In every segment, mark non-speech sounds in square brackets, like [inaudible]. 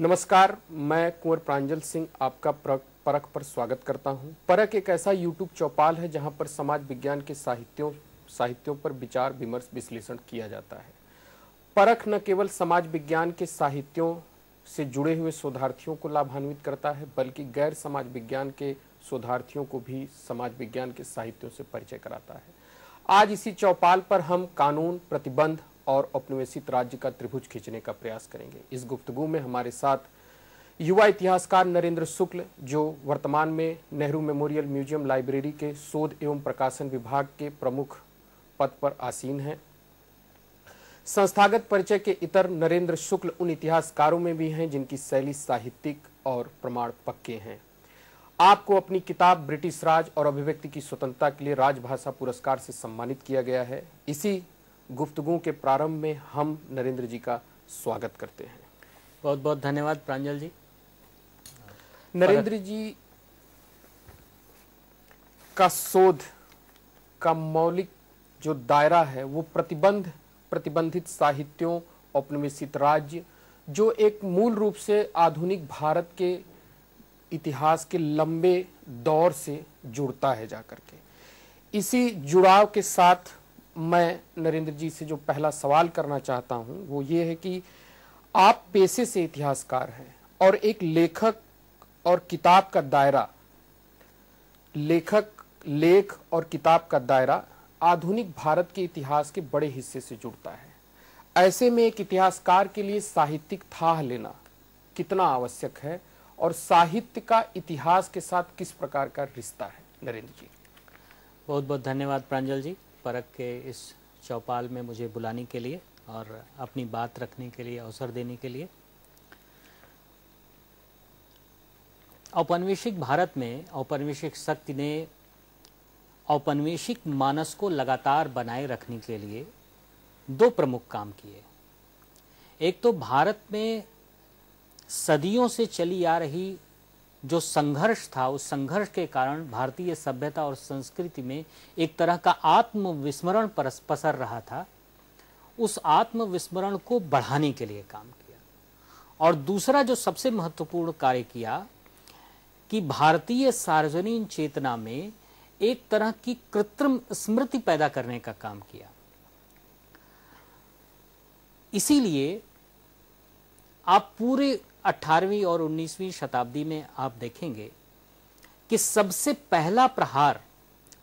नमस्कार, मैं कुंवर प्रांजल सिंह आपका परख पर स्वागत करता हूँ। परख एक ऐसा यूट्यूब चौपाल है जहाँ पर समाज विज्ञान के साहित्यों साहित्यों पर विचार, विमर्श, विश्लेषण किया जाता है परख न केवल समाज विज्ञान के साहित्यों से जुड़े हुए शोधार्थियों को लाभान्वित करता है, बल्कि गैर समाज विज्ञान के शोधार्थियों को भी समाज विज्ञान के साहित्यों से परिचय कराता है आज इसी चौपाल पर हम कानून, प्रतिबंध और औपनिवेशित राज्य का त्रिभुज खींचने का प्रयास करेंगे। इस गुफ्तगु में हमारे साथ युवा इतिहासकार नरेंद्र शुक्ल, जो वर्तमान में नेहरू मेमोरियल म्यूज़ियम लाइब्रेरी के शोध एवं प्रकाशन विभाग के प्रमुख पद पर आसीन हैं। संस्थागत परिचय के इतर नरेंद्र शुक्ल उन इतिहासकारों में भी हैं जिनकी शैली साहित्यिक और प्रमाण पक्के हैं। आपको अपनी किताब ब्रिटिश राज और अभिव्यक्ति की स्वतंत्रता के लिए राजभाषा पुरस्कार से सम्मानित किया गया है। इसी गुफ्तगु के प्रारंभ में हम नरेंद्र जी का स्वागत करते हैं। बहुत बहुत धन्यवाद प्रांजल जी। नरेंद्र जी का शोध का मौलिक जो दायरा है वो प्रतिबंध प्रतिबंधित साहित्यों औपनिवेशित राज्य जो एक मूल रूप से आधुनिक भारत के इतिहास के लंबे दौर से जुड़ता है जाकर के। इसी जुड़ाव के साथ मैं नरेंद्र जी से जो पहला सवाल करना चाहता हूँ, वो ये है कि आप पेशे से इतिहासकार हैं और एक लेखक और किताब का दायरा, लेखक, लेख और किताब का दायरा आधुनिक भारत के इतिहास के बड़े हिस्से से जुड़ता है। ऐसे में एक इतिहासकार के लिए साहित्यिक थाह लेना कितना आवश्यक है और साहित्य का इतिहास के साथ किस प्रकार का रिश्ता है? नरेंद्र जी। बहुत बहुत धन्यवाद प्रांजल जी। परख के इस चौपाल में मुझे बुलाने के लिए और अपनी बात रखने के लिए, अवसर देने के लिए। औपनिवेशिक भारत में औपनिवेशिक शक्ति ने औपनिवेशिक मानस को लगातार बनाए रखने के लिए दो प्रमुख काम किए। एक तो भारत में सदियों से चली आ रही जो संघर्ष था, उस संघर्ष के कारण भारतीय सभ्यता और संस्कृति में एक तरह का आत्मविस्मरण पसर रहा था। उस आत्मविस्मरण को बढ़ाने के लिए काम किया। और दूसरा जो सबसे महत्वपूर्ण कार्य किया, कि भारतीय सार्वजनिक चेतना में एक तरह की कृत्रिम स्मृति पैदा करने का काम किया। इसीलिए आप पूरे 18वीं और 19वीं शताब्दी में आप देखेंगे कि सबसे पहला प्रहार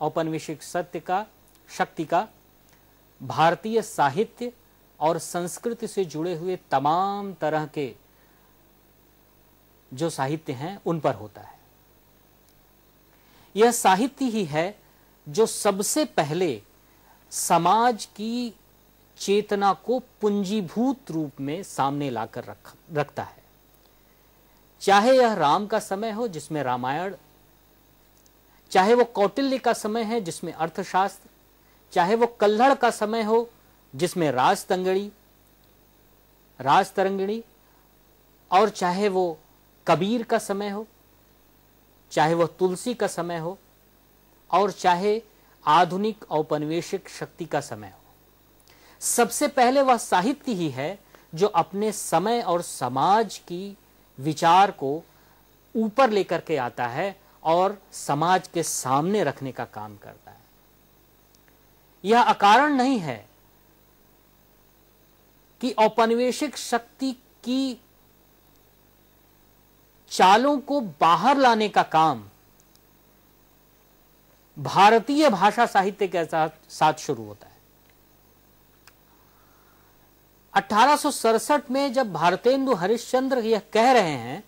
औपनिवेशिक सत्य का, शक्ति का, भारतीय साहित्य और संस्कृति से जुड़े हुए तमाम तरह के जो साहित्य हैं, उन पर होता है। यह साहित्य ही है जो सबसे पहले समाज की चेतना को पूंजीभूत रूप में सामने लाकर रख, रखता है। चाहे यह राम का समय हो, जिसमें रामायण, चाहे वो कौटिल्य का समय है, जिसमें अर्थशास्त्र, चाहे वो कल्हड़ का समय हो, जिसमें राज तंगड़ी राज तरंगिणी और चाहे वो कबीर का समय हो, चाहे वह तुलसी का समय हो, और चाहे आधुनिक औपनिवेशिक शक्ति का समय हो। सबसे पहले वह साहित्य ही है, जो अपने समय और समाज की विचार को ऊपर लेकर के आता है और समाज के सामने रखने का काम करता है। यह अकारण नहीं है कि औपनिवेशिक शक्ति की चालों को बाहर लाने का काम भारतीय भाषा साहित्य के साथ शुरू होता है। अठारह में जब भारतेंदु हरिश्चंद्र यह कह रहे हैं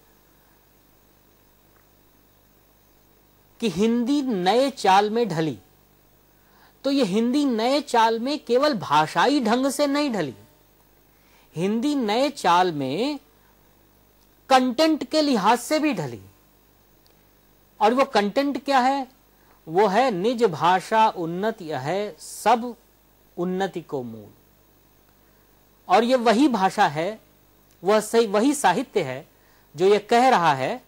कि हिंदी नए चाल में ढली तो यह हिंदी नए चाल में केवल भाषाई ढंग से नहीं ढली। हिंदी नए चाल में कंटेंट के लिहाज से भी ढली। और वो कंटेंट क्या है? वो है निज भाषा उन्नति है सब उन्नति को मूल। और ये वही भाषा है, वह सही, वही साहित्य है जो ये कह रहा है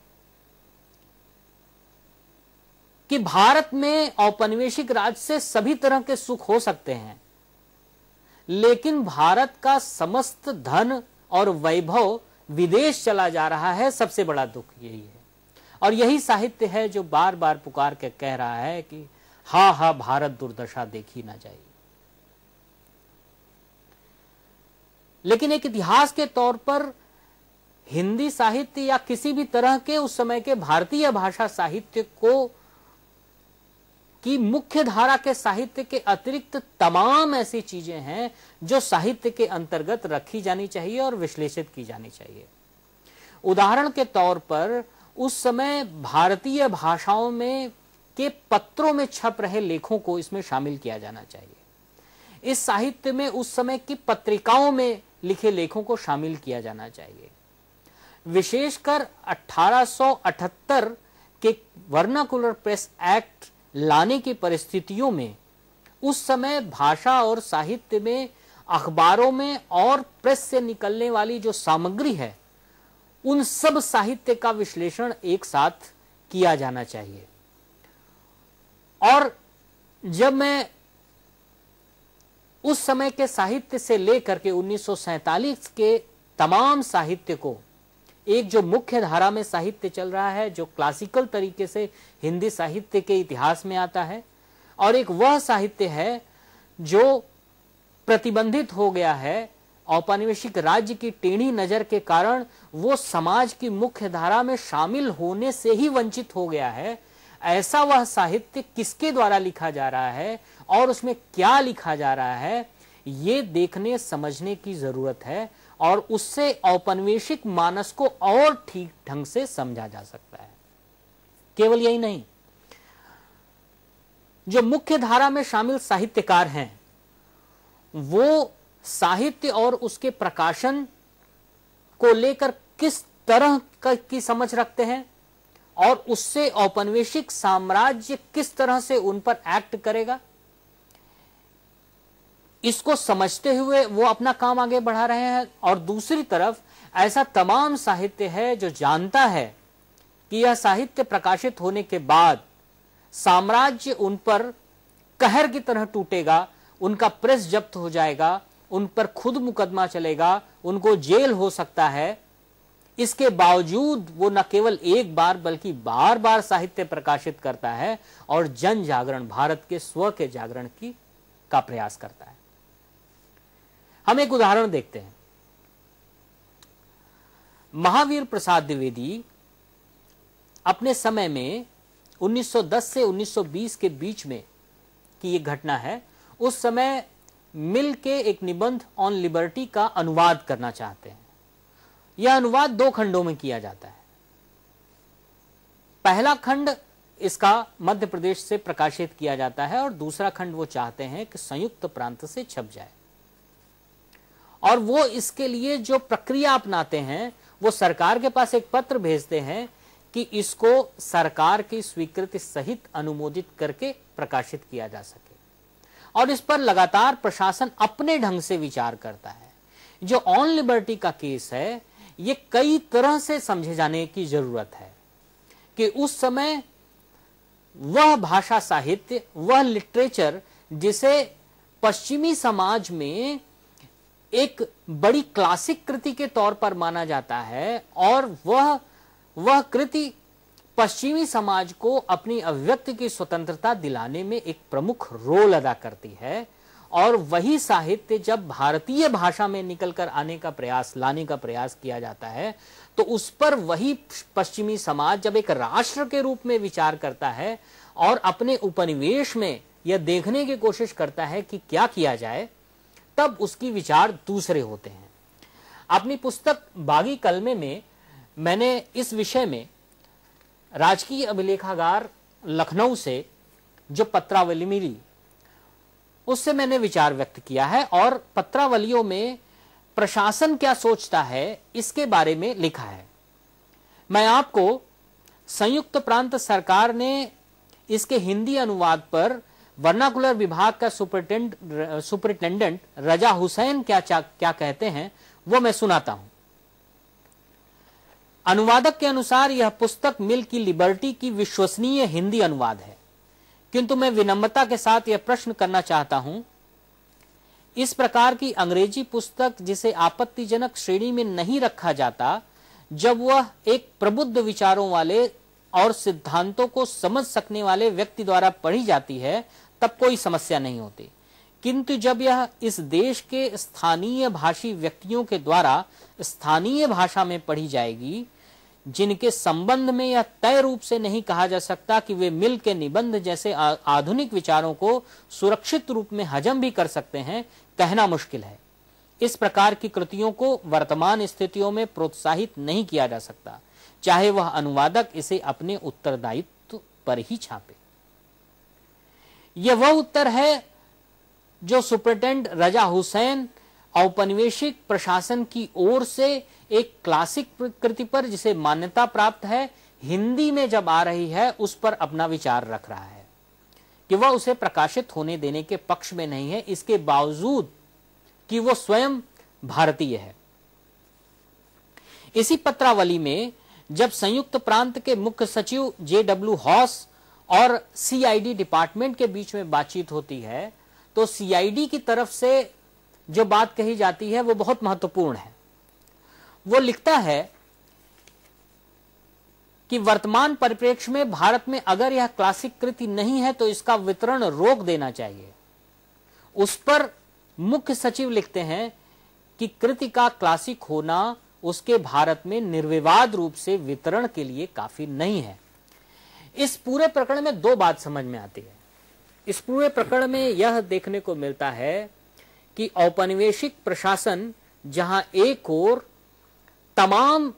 कि भारत में औपनिवेशिक राज से सभी तरह के सुख हो सकते हैं, लेकिन भारत का समस्त धन और वैभव विदेश चला जा रहा है, सबसे बड़ा दुख यही है। और यही साहित्य है जो बार बार पुकार के कह रहा है कि, हा हा, भारत दुर्दशा देखी ना जाए लेकिन एक इतिहास के तौर पर हिंदी साहित्य या किसी भी तरह के उस समय के भारतीय भाषा साहित्य को की मुख्य धारा के साहित्य के अतिरिक्त तमाम ऐसी चीज़ें हैं जो साहित्य के अंतर्गत रखी जानी चाहिए और विश्लेषित की जानी चाहिए। उदाहरण के तौर पर उस समय भारतीय भाषाओं में के पत्रों में छप रहे लेखों को इसमें शामिल किया जाना चाहिए। इस साहित्य में उस समय की पत्रिकाओं में लिखे लेखों को शामिल किया जाना चाहिए। विशेषकर 1878 के वर्नाकुलर प्रेस एक्ट लाने की परिस्थितियों में, उस समय भाषा और साहित्य में, अखबारों में और प्रेस से निकलने वाली जो सामग्री है, उन सब साहित्य का विश्लेषण एक साथ किया जाना चाहिए। और जब मैं उस समय के साहित्य से लेकर के 1947 के तमाम साहित्य को, एक जो मुख्य धारा में साहित्य चल रहा है, जो क्लासिकल तरीके से हिंदी साहित्य के इतिहास में आता है, और एक वह साहित्य है जो प्रतिबंधित हो गया है, औपनिवेशिक राज्य की टेढ़ी नज़र के कारण वो समाज की मुख्य धारा में शामिल होने से ही वंचित हो गया है। ऐसा वह साहित्य किसके द्वारा लिखा जा रहा है? और उसमें क्या लिखा जा रहा है, ये देखने, समझने की ज़रूरत है और उससे औपनिवेशिक मानस को और ठीक ढंग से समझा जा सकता है। केवल यही नहीं, जो मुख्य धारा में शामिल साहित्यकार हैं, वो साहित्य और उसके प्रकाशन को लेकर किस तरह की समझ रखते हैं और उससे औपनिवेशिक साम्राज्य किस तरह से उन पर एक्ट करेगा? इसको समझते हुए वो अपना काम आगे बढ़ा रहे हैं। और दूसरी तरफ़, ऐसा तमाम साहित्य है जो जानता है कि यह साहित्य प्रकाशित होने के बाद साम्राज्य उन पर कहर की तरह टूटेगा, उनका प्रेस जब्त हो जाएगा, उन पर खुद मुकदमा चलेगा, उनको जेल हो सकता है। इसके बावजूद वो न केवल एक बार बल्कि बार बार साहित्य प्रकाशित करता है और जन जागरण, भारत के स्व के जागरण की का प्रयास करता है। हम एक उदाहरण देखते हैं। महावीर प्रसाद द्विवेदी अपने समय में 1910 से 1920 के बीच में की यह घटना है, उस समय मिल के एक निबंध ऑन लिबर्टी का अनुवाद करना चाहते हैं। यह अनुवाद दो खंडों में किया जाता है। पहला खंड इसका मध्य प्रदेश से प्रकाशित किया जाता है और दूसरा खंड वो चाहते हैं कि संयुक्त प्रांत से छप जाए। और वो इसके लिए जो प्रक्रिया अपनाते हैं, वो सरकार के पास एक पत्र भेजते हैं कि इसको सरकार की स्वीकृति सहित अनुमोदित करके प्रकाशित किया जा सके। और इस पर लगातार प्रशासन अपने ढंग से विचार करता है। जो ऑन लिबर्टी का केस है, ये कई तरह से समझे जाने की ज़रूरत है कि उस समय वह भाषा साहित्य, वह लिटरेचर जिसे पश्चिमी समाज में एक बड़ी क्लासिक कृति के तौर पर माना जाता है और वह वह कृति पश्चिमी समाज को अपनी अभिव्यक्ति की स्वतंत्रता दिलाने में एक प्रमुख रोल अदा करती है और वही साहित्य जब भारतीय भाषा में निकलकर आने का प्रयास, लाने का प्रयास किया जाता है तो उस पर वही पश्चिमी समाज जब एक राष्ट्र के रूप में विचार करता है और अपने उपनिवेश में यह देखने की कोशिश करता है कि क्या किया जाए तब उसकी विचार दूसरे होते हैं। अपनी पुस्तक बागी कलमे में मैंने इस विषय में राजकीय अभिलेखागार लखनऊ से जो पत्रावली मिली, उससे मैंने विचार व्यक्त किया है और पत्रावलियों में प्रशासन क्या सोचता है इसके बारे में लिखा है। मैं आपको संयुक्त प्रांत सरकार ने इसके हिंदी अनुवाद पर वर्नाकुलर विभाग का सुपरिटेंडेंट रजा हुसैन क्या क्या कहते हैं, वो मैं सुनाता हूँ। अनुवादक के अनुसार यह पुस्तक मिल की लिबर्टी की विश्वसनीय हिंदी अनुवाद है। किंतु मैं विनम्रता के साथ यह प्रश्न करना चाहता हूँ, इस प्रकार की अंग्रेज़ी पुस्तक जिसे आपत्तिजनक श्रेणी में नहीं रखा जाता, जब वह एक प्रबुद्ध विचारों वाले और सिद्धांतों को समझ सकने वाले व्यक्ति द्वारा पढ़ी जाती है तब कोई समस्या नहीं होती। किंतु जब यह इस देश के स्थानीय भाषी व्यक्तियों के द्वारा स्थानीय भाषा में पढ़ी जाएगी, जिनके संबंध में यह तय रूप से नहीं कहा जा सकता कि वे मिल के निबंध जैसे आधुनिक विचारों को सुरक्षित रूप में हजम भी कर सकते हैं, कहना मुश्किल है। इस प्रकार की कृतियों को वर्तमान स्थितियों में प्रोत्साहित नहीं किया जा सकता। चाहे वह अनुवादक इसे अपने उत्तरदायित्व पर ही छापे। यह वह उत्तर है जो सुप्रिटेंडेंट रजा हुसैन औपनिवेशिक प्रशासन की ओर से एक क्लासिक कृति पर, जिसे मान्यता प्राप्त है, हिंदी में जब आ रही है, उस पर अपना विचार रख रहा है कि वह उसे प्रकाशित होने देने के पक्ष में नहीं है। इसके बावजूद कि वो स्वयं भारतीय है। इसी पत्रावली में जब संयुक्त प्रांत के मुख्य सचिव जे डब्ल्यू हॉस और सीआईडी डिपार्टमेंट के बीच में बातचीत होती है तो सीआईडी की तरफ़ से जो बात कही जाती है, वो बहुत महत्वपूर्ण है। वो लिखता है कि वर्तमान परिप्रेक्ष्य में भारत में अगर यह क्लासिक कृति नहीं है तो इसका वितरण रोक देना चाहिए। उस पर मुख्य सचिव लिखते हैं कि कृति का क्लासिक होना उसके भारत में निर्विवाद रूप से वितरण के लिए काफ़ी नहीं है। इस पूरे प्रकरण में दो बात समझ में आती है। इस पूरे प्रकरण में यह देखने को मिलता है कि औपनिवेशिक प्रशासन जहाँ एक और तमाम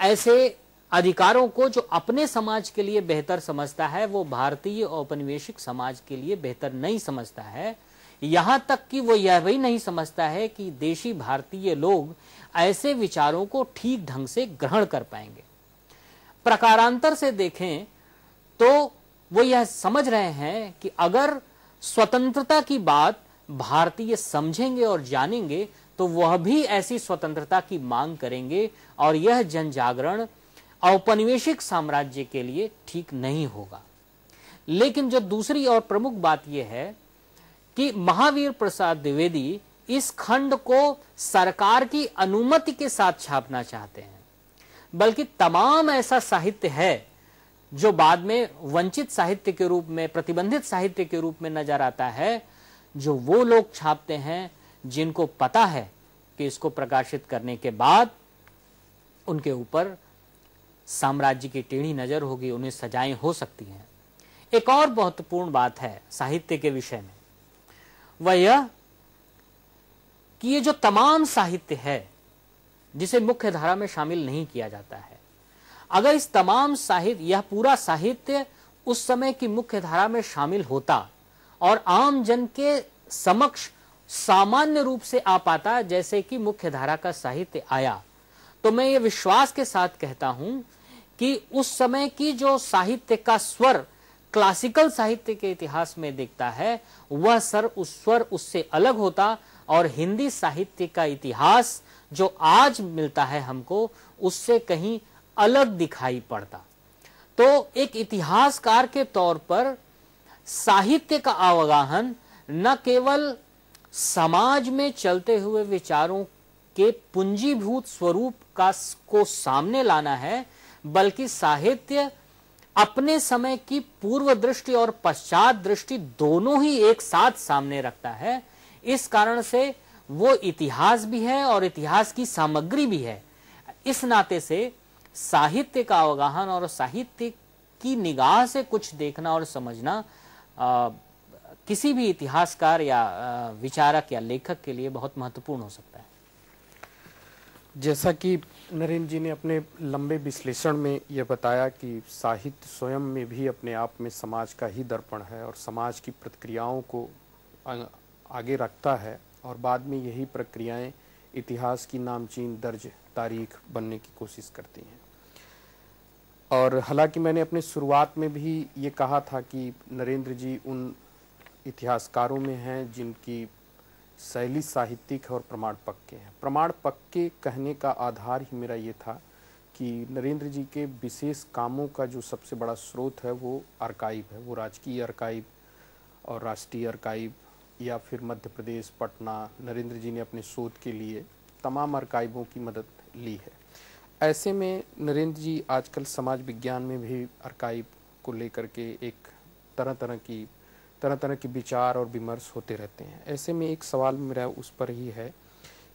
ऐसे अधिकारों को जो अपने समाज के लिए बेहतर समझता है, वो भारतीय औपनिवेशिक समाज के लिए बेहतर नहीं समझता है, यहाँ तक कि वो यह भी नहीं समझता है कि देशी भारतीय लोग ऐसे विचारों को ठीक ढंग से ग्रहण कर पाएँगे। प्रकारांतर से देखें तो वो यह समझ रहे हैं कि अगर स्वतंत्रता की बात भारतीय समझेंगे और जानेंगे तो वह भी ऐसी स्वतंत्रता की मांग करेंगे और यह जन जागरण औपनिवेशिक साम्राज्य के लिए ठीक नहीं होगा। लेकिन जो दूसरी और प्रमुख बात यह है कि महावीर प्रसाद द्विवेदी इस खंड को सरकार की अनुमति के साथ छापना चाहते हैं, बल्कि तमाम ऐसा साहित्य है जो बाद में वंचित साहित्य के रूप में, प्रतिबंधित साहित्य के रूप में नज़र आता है, जो वो लोग छापते हैं, जिनको पता है कि इसको प्रकाशित करने के बाद उनके ऊपर साम्राज्य की टेढ़ी नज़र होगी, उन्हें सजाएँ हो सकती हैं। एक और महत्वपूर्ण बात है साहित्य के विषय में। वह यह कि ये जो तमाम साहित्य है, जिसे मुख्य धारा में शामिल नहीं किया जाता है अगर इस तमाम साहित्य, यह पूरा साहित्य उस समय की मुख्य धारा में शामिल होता और आम जन के समक्ष सामान्य रूप से आ पाता जैसे कि मुख्य धारा का साहित्य आया तो मैं ये विश्वास के साथ कहता हूँ कि उस समय की जो साहित्य का स्वर, क्लासिकल साहित्य के इतिहास में दिखता है, वह सर उस स्वर उससे अलग होता और हिंदी साहित्य का इतिहास जो आज मिलता है हमको, उससे कहीं अलग दिखाई पड़ता। तो एक इतिहासकार के तौर पर साहित्य का अवगाहन न केवल समाज में चलते हुए विचारों के पूंजीभूत स्वरूप का को सामने लाना है, बल्कि साहित्य अपने समय की पूर्व दृष्टि और पश्चात दृष्टि दोनों ही एक साथ सामने रखता है। इस कारण से वो इतिहास भी है और इतिहास की सामग्री भी है। इस नाते से साहित्य का अवगाहन और साहित्य की निगाह से कुछ देखना और समझना आ, किसी भी इतिहासकार या विचारक या लेखक के लिए बहुत महत्वपूर्ण हो सकता है। जैसा कि नरेंद्र जी ने अपने लंबे विश्लेषण में यह बताया कि साहित्य स्वयं में भी अपने आप में समाज का ही दर्पण है और समाज की प्रतिक्रियाओं को आगे रखता है और बाद में यही प्रक्रियाएँ इतिहास की नामचीन दर्ज तारीख बनने की कोशिश करती हैं। और हालाँकि मैंने अपने शुरुआत में भी ये कहा था कि नरेंद्र जी उन इतिहासकारों में हैं जिनकी शैली साहित्यिक और प्रमाण पक्के हैं। प्रमाण पक्के कहने का आधार ही मेरा ये था कि नरेंद्र जी के विशेष कामों का जो सबसे बड़ा स्रोत है वो अर्काइव है। वो राजकीय अर्काइव और राष्ट्रीय अर्काइव या फिर मध्य प्रदेश, पटना, नरेंद्र जी ने अपने शोध के लिए तमाम अर्काइवों की मदद ली है। ऐसे में नरेंद्र जी आजकल समाज विज्ञान में भी अर्काइव को लेकर के एक तरह तरह की तरह तरह के विचार और विमर्श होते रहते हैं। ऐसे में एक सवाल मेरा उस पर ही है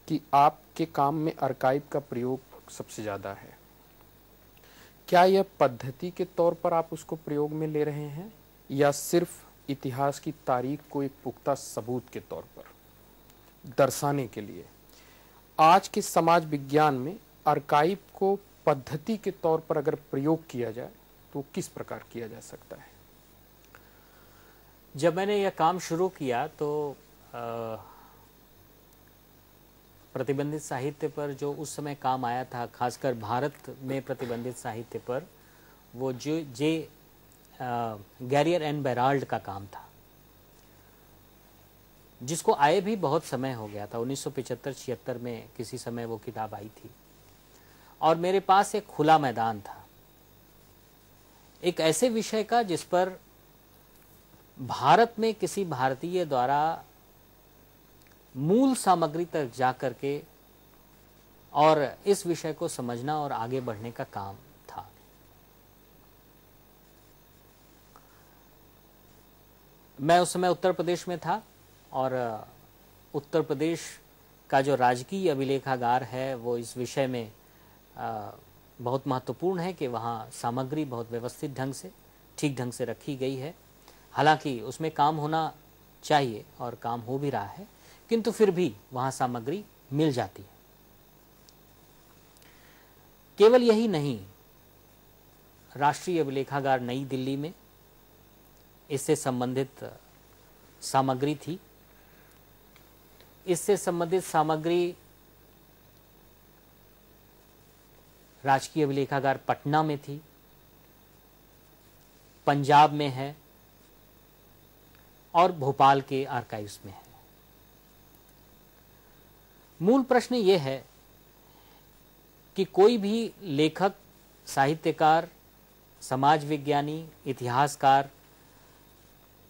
कि आपके काम में अर्काइव का प्रयोग सबसे ज़्यादा है। क्या यह पद्धति के तौर पर आप उसको प्रयोग में ले रहे हैं या सिर्फ़ इतिहास की तारीख को एक पुख्ता सबूत के तौर पर? दर्शाने के लिए, आज के समाज विज्ञान में अर्काइव को पद्धति के तौर पर अगर प्रयोग किया जाए तो किस प्रकार किया जा सकता है? जब मैंने यह काम शुरू किया तो प्रतिबंधित साहित्य पर जो उस समय काम आया था, खासकर भारत में प्रतिबंधित साहित्य पर, वो जो, जे गैरियर एंड बेराल्ड का काम था। जिसको आए भी बहुत समय हो गया था 1975-76 में किसी समय वो किताब आई थी। और मेरे पास एक खुला मैदान था। एक ऐसे विषय का जिस पर भारत में किसी भारतीय द्वारा मूल सामग्री तक जाकर के और इस विषय को समझना और आगे बढ़ने का काम था। मैं उस समय उत्तर प्रदेश में था और उत्तर प्रदेश का जो राजकीय अभिलेखागार है, वो इस विषय में बहुत महत्वपूर्ण है कि वहाँ सामग्री बहुत व्यवस्थित ढंग से, ठीक ढंग से रखी गई है। हालाँकि उसमें काम होना चाहिए और काम हो भी रहा है, किंतु फिर भी वहाँ सामग्री मिल जाती है। केवल यही नहीं, राष्ट्रीय अभिलेखागार नई दिल्ली में इससे संबंधित सामग्री थी। इससे संबंधित सामग्री राजकीय अभिलेखागार पटना में थी, पंजाब में है, और भोपाल के आर्काइव्स में है। मूल प्रश्न ये है कि कोई भी लेखक, साहित्यकार, समाज विज्ञानी, इतिहासकार,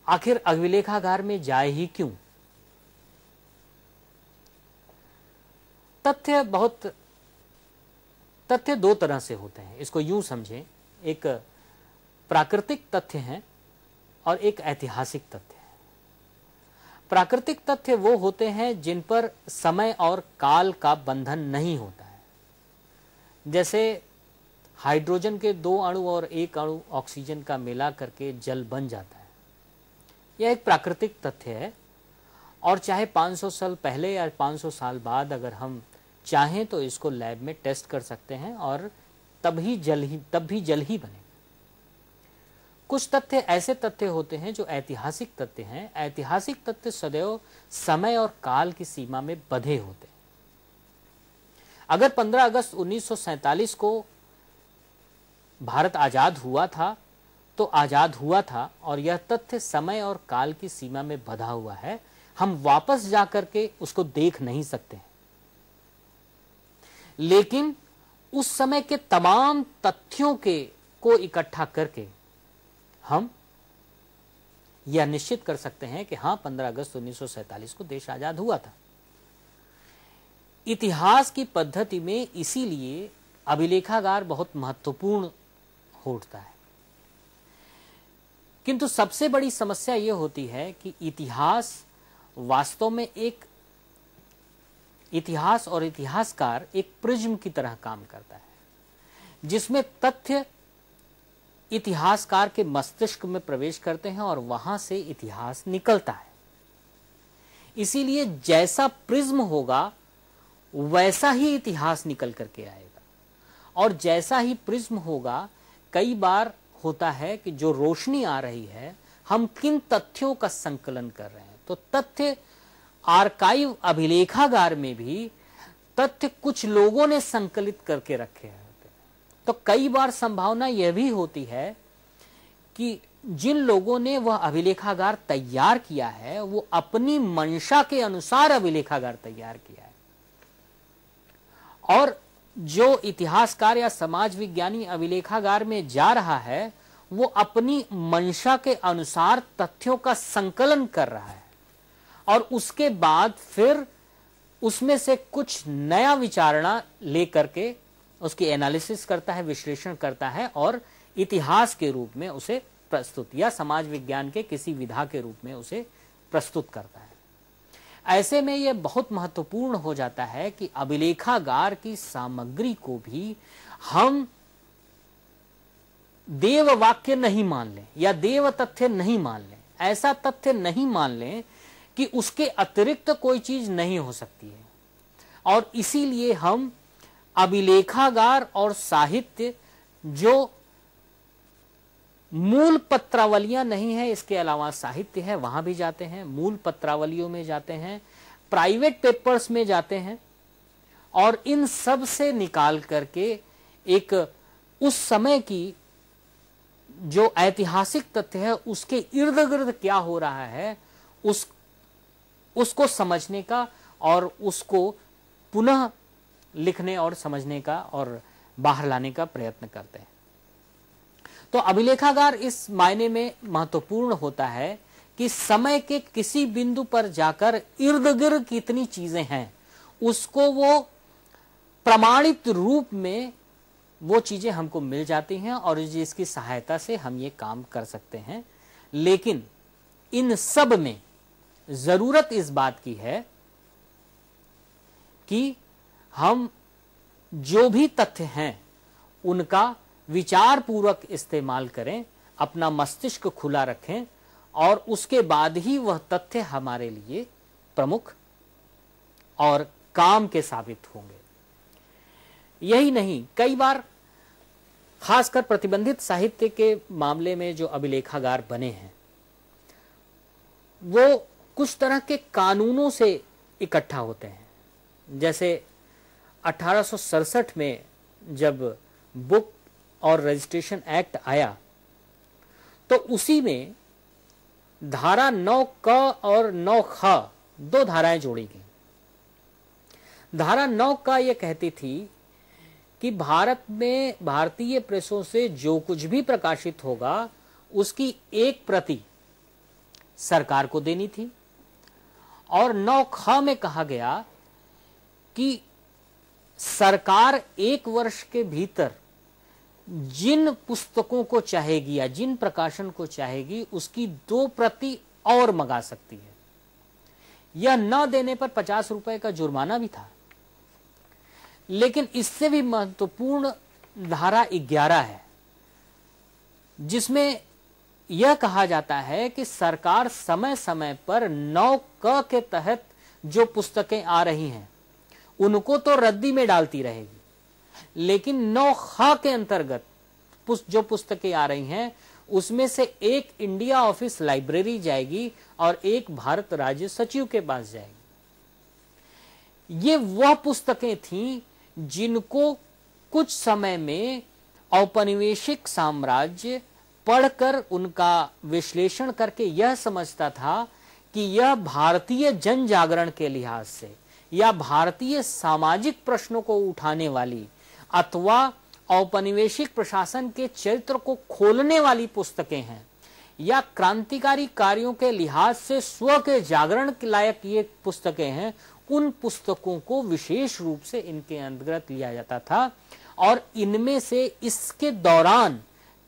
आखिर अभिलेखागार में जाए ही क्यों? तथ्य बहुत तथ्य दो तरह से होते हैं। इसको यूँ समझें, एक प्राकृतिक तथ्य है और एक ऐतिहासिक तथ्य है। प्राकृतिक तथ्य वो होते हैं जिन पर समय और काल का बंधन नहीं होता है। जैसे हाइड्रोजन के दो अणु और एक अणु ऑक्सीजन का मिला करके जल बन जाता है। यह एक प्राकृतिक तथ्य है और चाहे 500 साल पहले या 500 साल बाद अगर हम चाहें तो इसको लैब में टेस्ट कर सकते हैं और तभी जल ही, तब भी जल ही बने। कुछ तथ्य, ऐसे तथ्य होते हैं जो ऐतिहासिक तथ्य हैं। ऐतिहासिक तथ्य सदैव समय और काल की सीमा में बधे होते हैं। अगर 15 अगस्त 1947 को भारत आज़ाद हुआ था तो आज़ाद हुआ था और यह तथ्य समय और काल की सीमा में बधा हुआ है। हम वापस जाकर के उसको देख नहीं सकते लेकिन उस समय के तमाम तथ्यों के को इकट्ठा करके हम यह निश्चित कर सकते हैं कि हाँ 15 अगस्त 1947 को देश आज़ाद हुआ था। इतिहास की पद्धति में इसीलिए अभिलेखागार बहुत महत्वपूर्ण होता है। किंतु सबसे बड़ी समस्या यह होती है कि इतिहास वास्तव में एक इतिहास और इतिहासकार एक प्रिज्म की तरह काम करता है, जिसमें तथ्य इतिहासकार के मस्तिष्क में प्रवेश करते हैं और वहाँ से इतिहास निकलता है। इसीलिए जैसा प्रिज्म होगा, वैसा ही इतिहास निकल करके आएगा। और जैसा ही प्रिज्म होगा, कई बार होता है कि जो रोशनी आ रही है, हम किन तथ्यों का संकलन कर रहे हैं? तो तथ्य आर्काइव अभिलेखागार में भी तथ्य कुछ लोगों ने संकलित करके रखे हैं। तो कई बार संभावना यह भी होती है कि जिन लोगों ने वह अभिलेखागार तैयार किया है, वो अपनी मंशा के अनुसार अभिलेखागार तैयार किया है। और जो इतिहासकार या समाज विज्ञानी अभिलेखागार में जा रहा है, वो अपनी मंशा के अनुसार तथ्यों का संकलन कर रहा है। और उसके बाद फिर उसमें से कुछ नया विचारणा लेकर के उसकी एनालिसिस करता है, विश्लेषण करता है और इतिहास के रूप में उसे प्रस्तुत या समाज विज्ञान के किसी विधा के रूप में उसे प्रस्तुत करता है। ऐसे में यह बहुत महत्वपूर्ण हो जाता है कि अभिलेखागार की सामग्री को भी हम देव वाक्य नहीं मान लें या देव तथ्य नहीं मान लें। ऐसा तथ्य नहीं मान लें कि उसके अतिरिक्त कोई चीज़ नहीं हो सकती है। और इसीलिए हम अभिलेखागार और साहित्य जो मूल पत्रावलियाँ नहीं है, इसके अलावा साहित्य है, वहाँ भी जाते हैं, मूल पत्रावलियों में जाते हैं, प्राइवेट पेपर्स में जाते हैं, और इन सबसे निकाल करके एक उस समय की जो ऐतिहासिक तथ्य है, उसके इर्द गिर्द क्या हो रहा है, उस उसको समझने का और उसको पुनः लिखने और समझने का और बाहर लाने का प्रयत्न करते हैं। तो अभिलेखागार इस मायने में महत्वपूर्ण होता है कि समय के किसी बिंदु पर जाकर इर्द गिर्द कितनी चीज़ें हैं, उसको वो प्रमाणित रूप में वो चीज़ें हमको मिल जाती हैं और जिसकी सहायता से हम ये काम कर सकते हैं। लेकिन इन सब में ज़रूरत इस बात की है कि हम जो भी तथ्य हैं, उनका विचार पूर्वक इस्तेमाल करें, अपना मस्तिष्क खुला रखें, और उसके बाद ही वह तथ्य हमारे लिए प्रमुख और काम के साबित होंगे। यही नहीं, कई बार खासकर प्रतिबंधित साहित्य के मामले में जो अभिलेखागार बने हैं, वो कुछ तरह के कानूनों से इकट्ठा होते हैं। जैसे अठारह में जब बुक और रजिस्ट्रेशन एक्ट आया तो उसी में धारा नौ क और नौ ख दो धाराएँ जोड़ी गई। धारा नौ का यह कहती थी कि भारत में भारतीय प्रेसों से जो कुछ भी प्रकाशित होगा, उसकी एक प्रति सरकार को देनी थी। और नौ ख में कहा गया कि सरकार एक वर्ष के भीतर जिन पुस्तकों को चाहेगी या जिन प्रकाशन को चाहेगी, उसकी दो प्रति और मंगा सकती है। यह न देने पर पचास रुपए का जुर्माना भी था। लेकिन इससे भी महत्वपूर्ण धारा ग्यारह है, जिसमें यह कहा जाता है कि सरकार समय समय पर नौ क के तहत जो पुस्तकें आ रही हैं, उनको तो रद्दी में डालती रहेगी। लेकिन नौ ख के अंतर्गत जो पुस्तकें आ रही हैं, उसमें से एक इंडिया ऑफ़िस लाइब्रेरी जाएगी और एक भारत राज्य सचिव के पास जाएगी। ये वह पुस्तकें थीं जिनको कुछ समय में औपनिवेशिक साम्राज्य पढ़कर उनका विश्लेषण करके यह समझता था कि यह भारतीय जन जागरण के लिहाज से या भारतीय सामाजिक प्रश्नों को उठाने वाली अथवा औपनिवेशिक प्रशासन के चरित्र को खोलने वाली पुस्तकें हैं या क्रांतिकारी कार्यों के लिहाज से स्व के जागरण के लायक ये पुस्तकें हैं, उन पुस्तकों को विशेष रूप से इनके अंतर्गत लिया जाता था और इनमें से इसके दौरान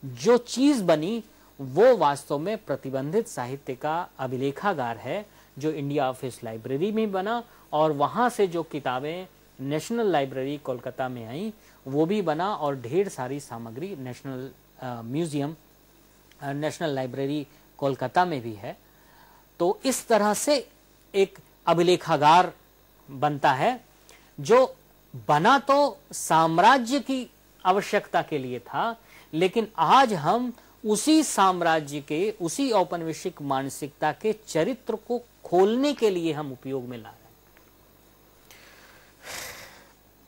जो चीज़ बनी, वो वास्तव में प्रतिबंधित साहित्य का अभिलेखागार है, जो इंडिया ऑफ़िस लाइब्रेरी में बना और वहाँ से जो किताबें नेशनल लाइब्रेरी कोलकाता में आई, वो भी बना और ढेर सारी सामग्री national museum national library Kolkata में भी है। तो इस तरह से एक अभिलेखागार बनता है, जो बना तो साम्राज्य की आवश्यकता के लिए था लेकिन आज हम उसी साम्राज्य के, उसी औपनिवेशिक मानसिकता के चरित्र को खोलने के लिए हम उपयोग में ला रहे हैं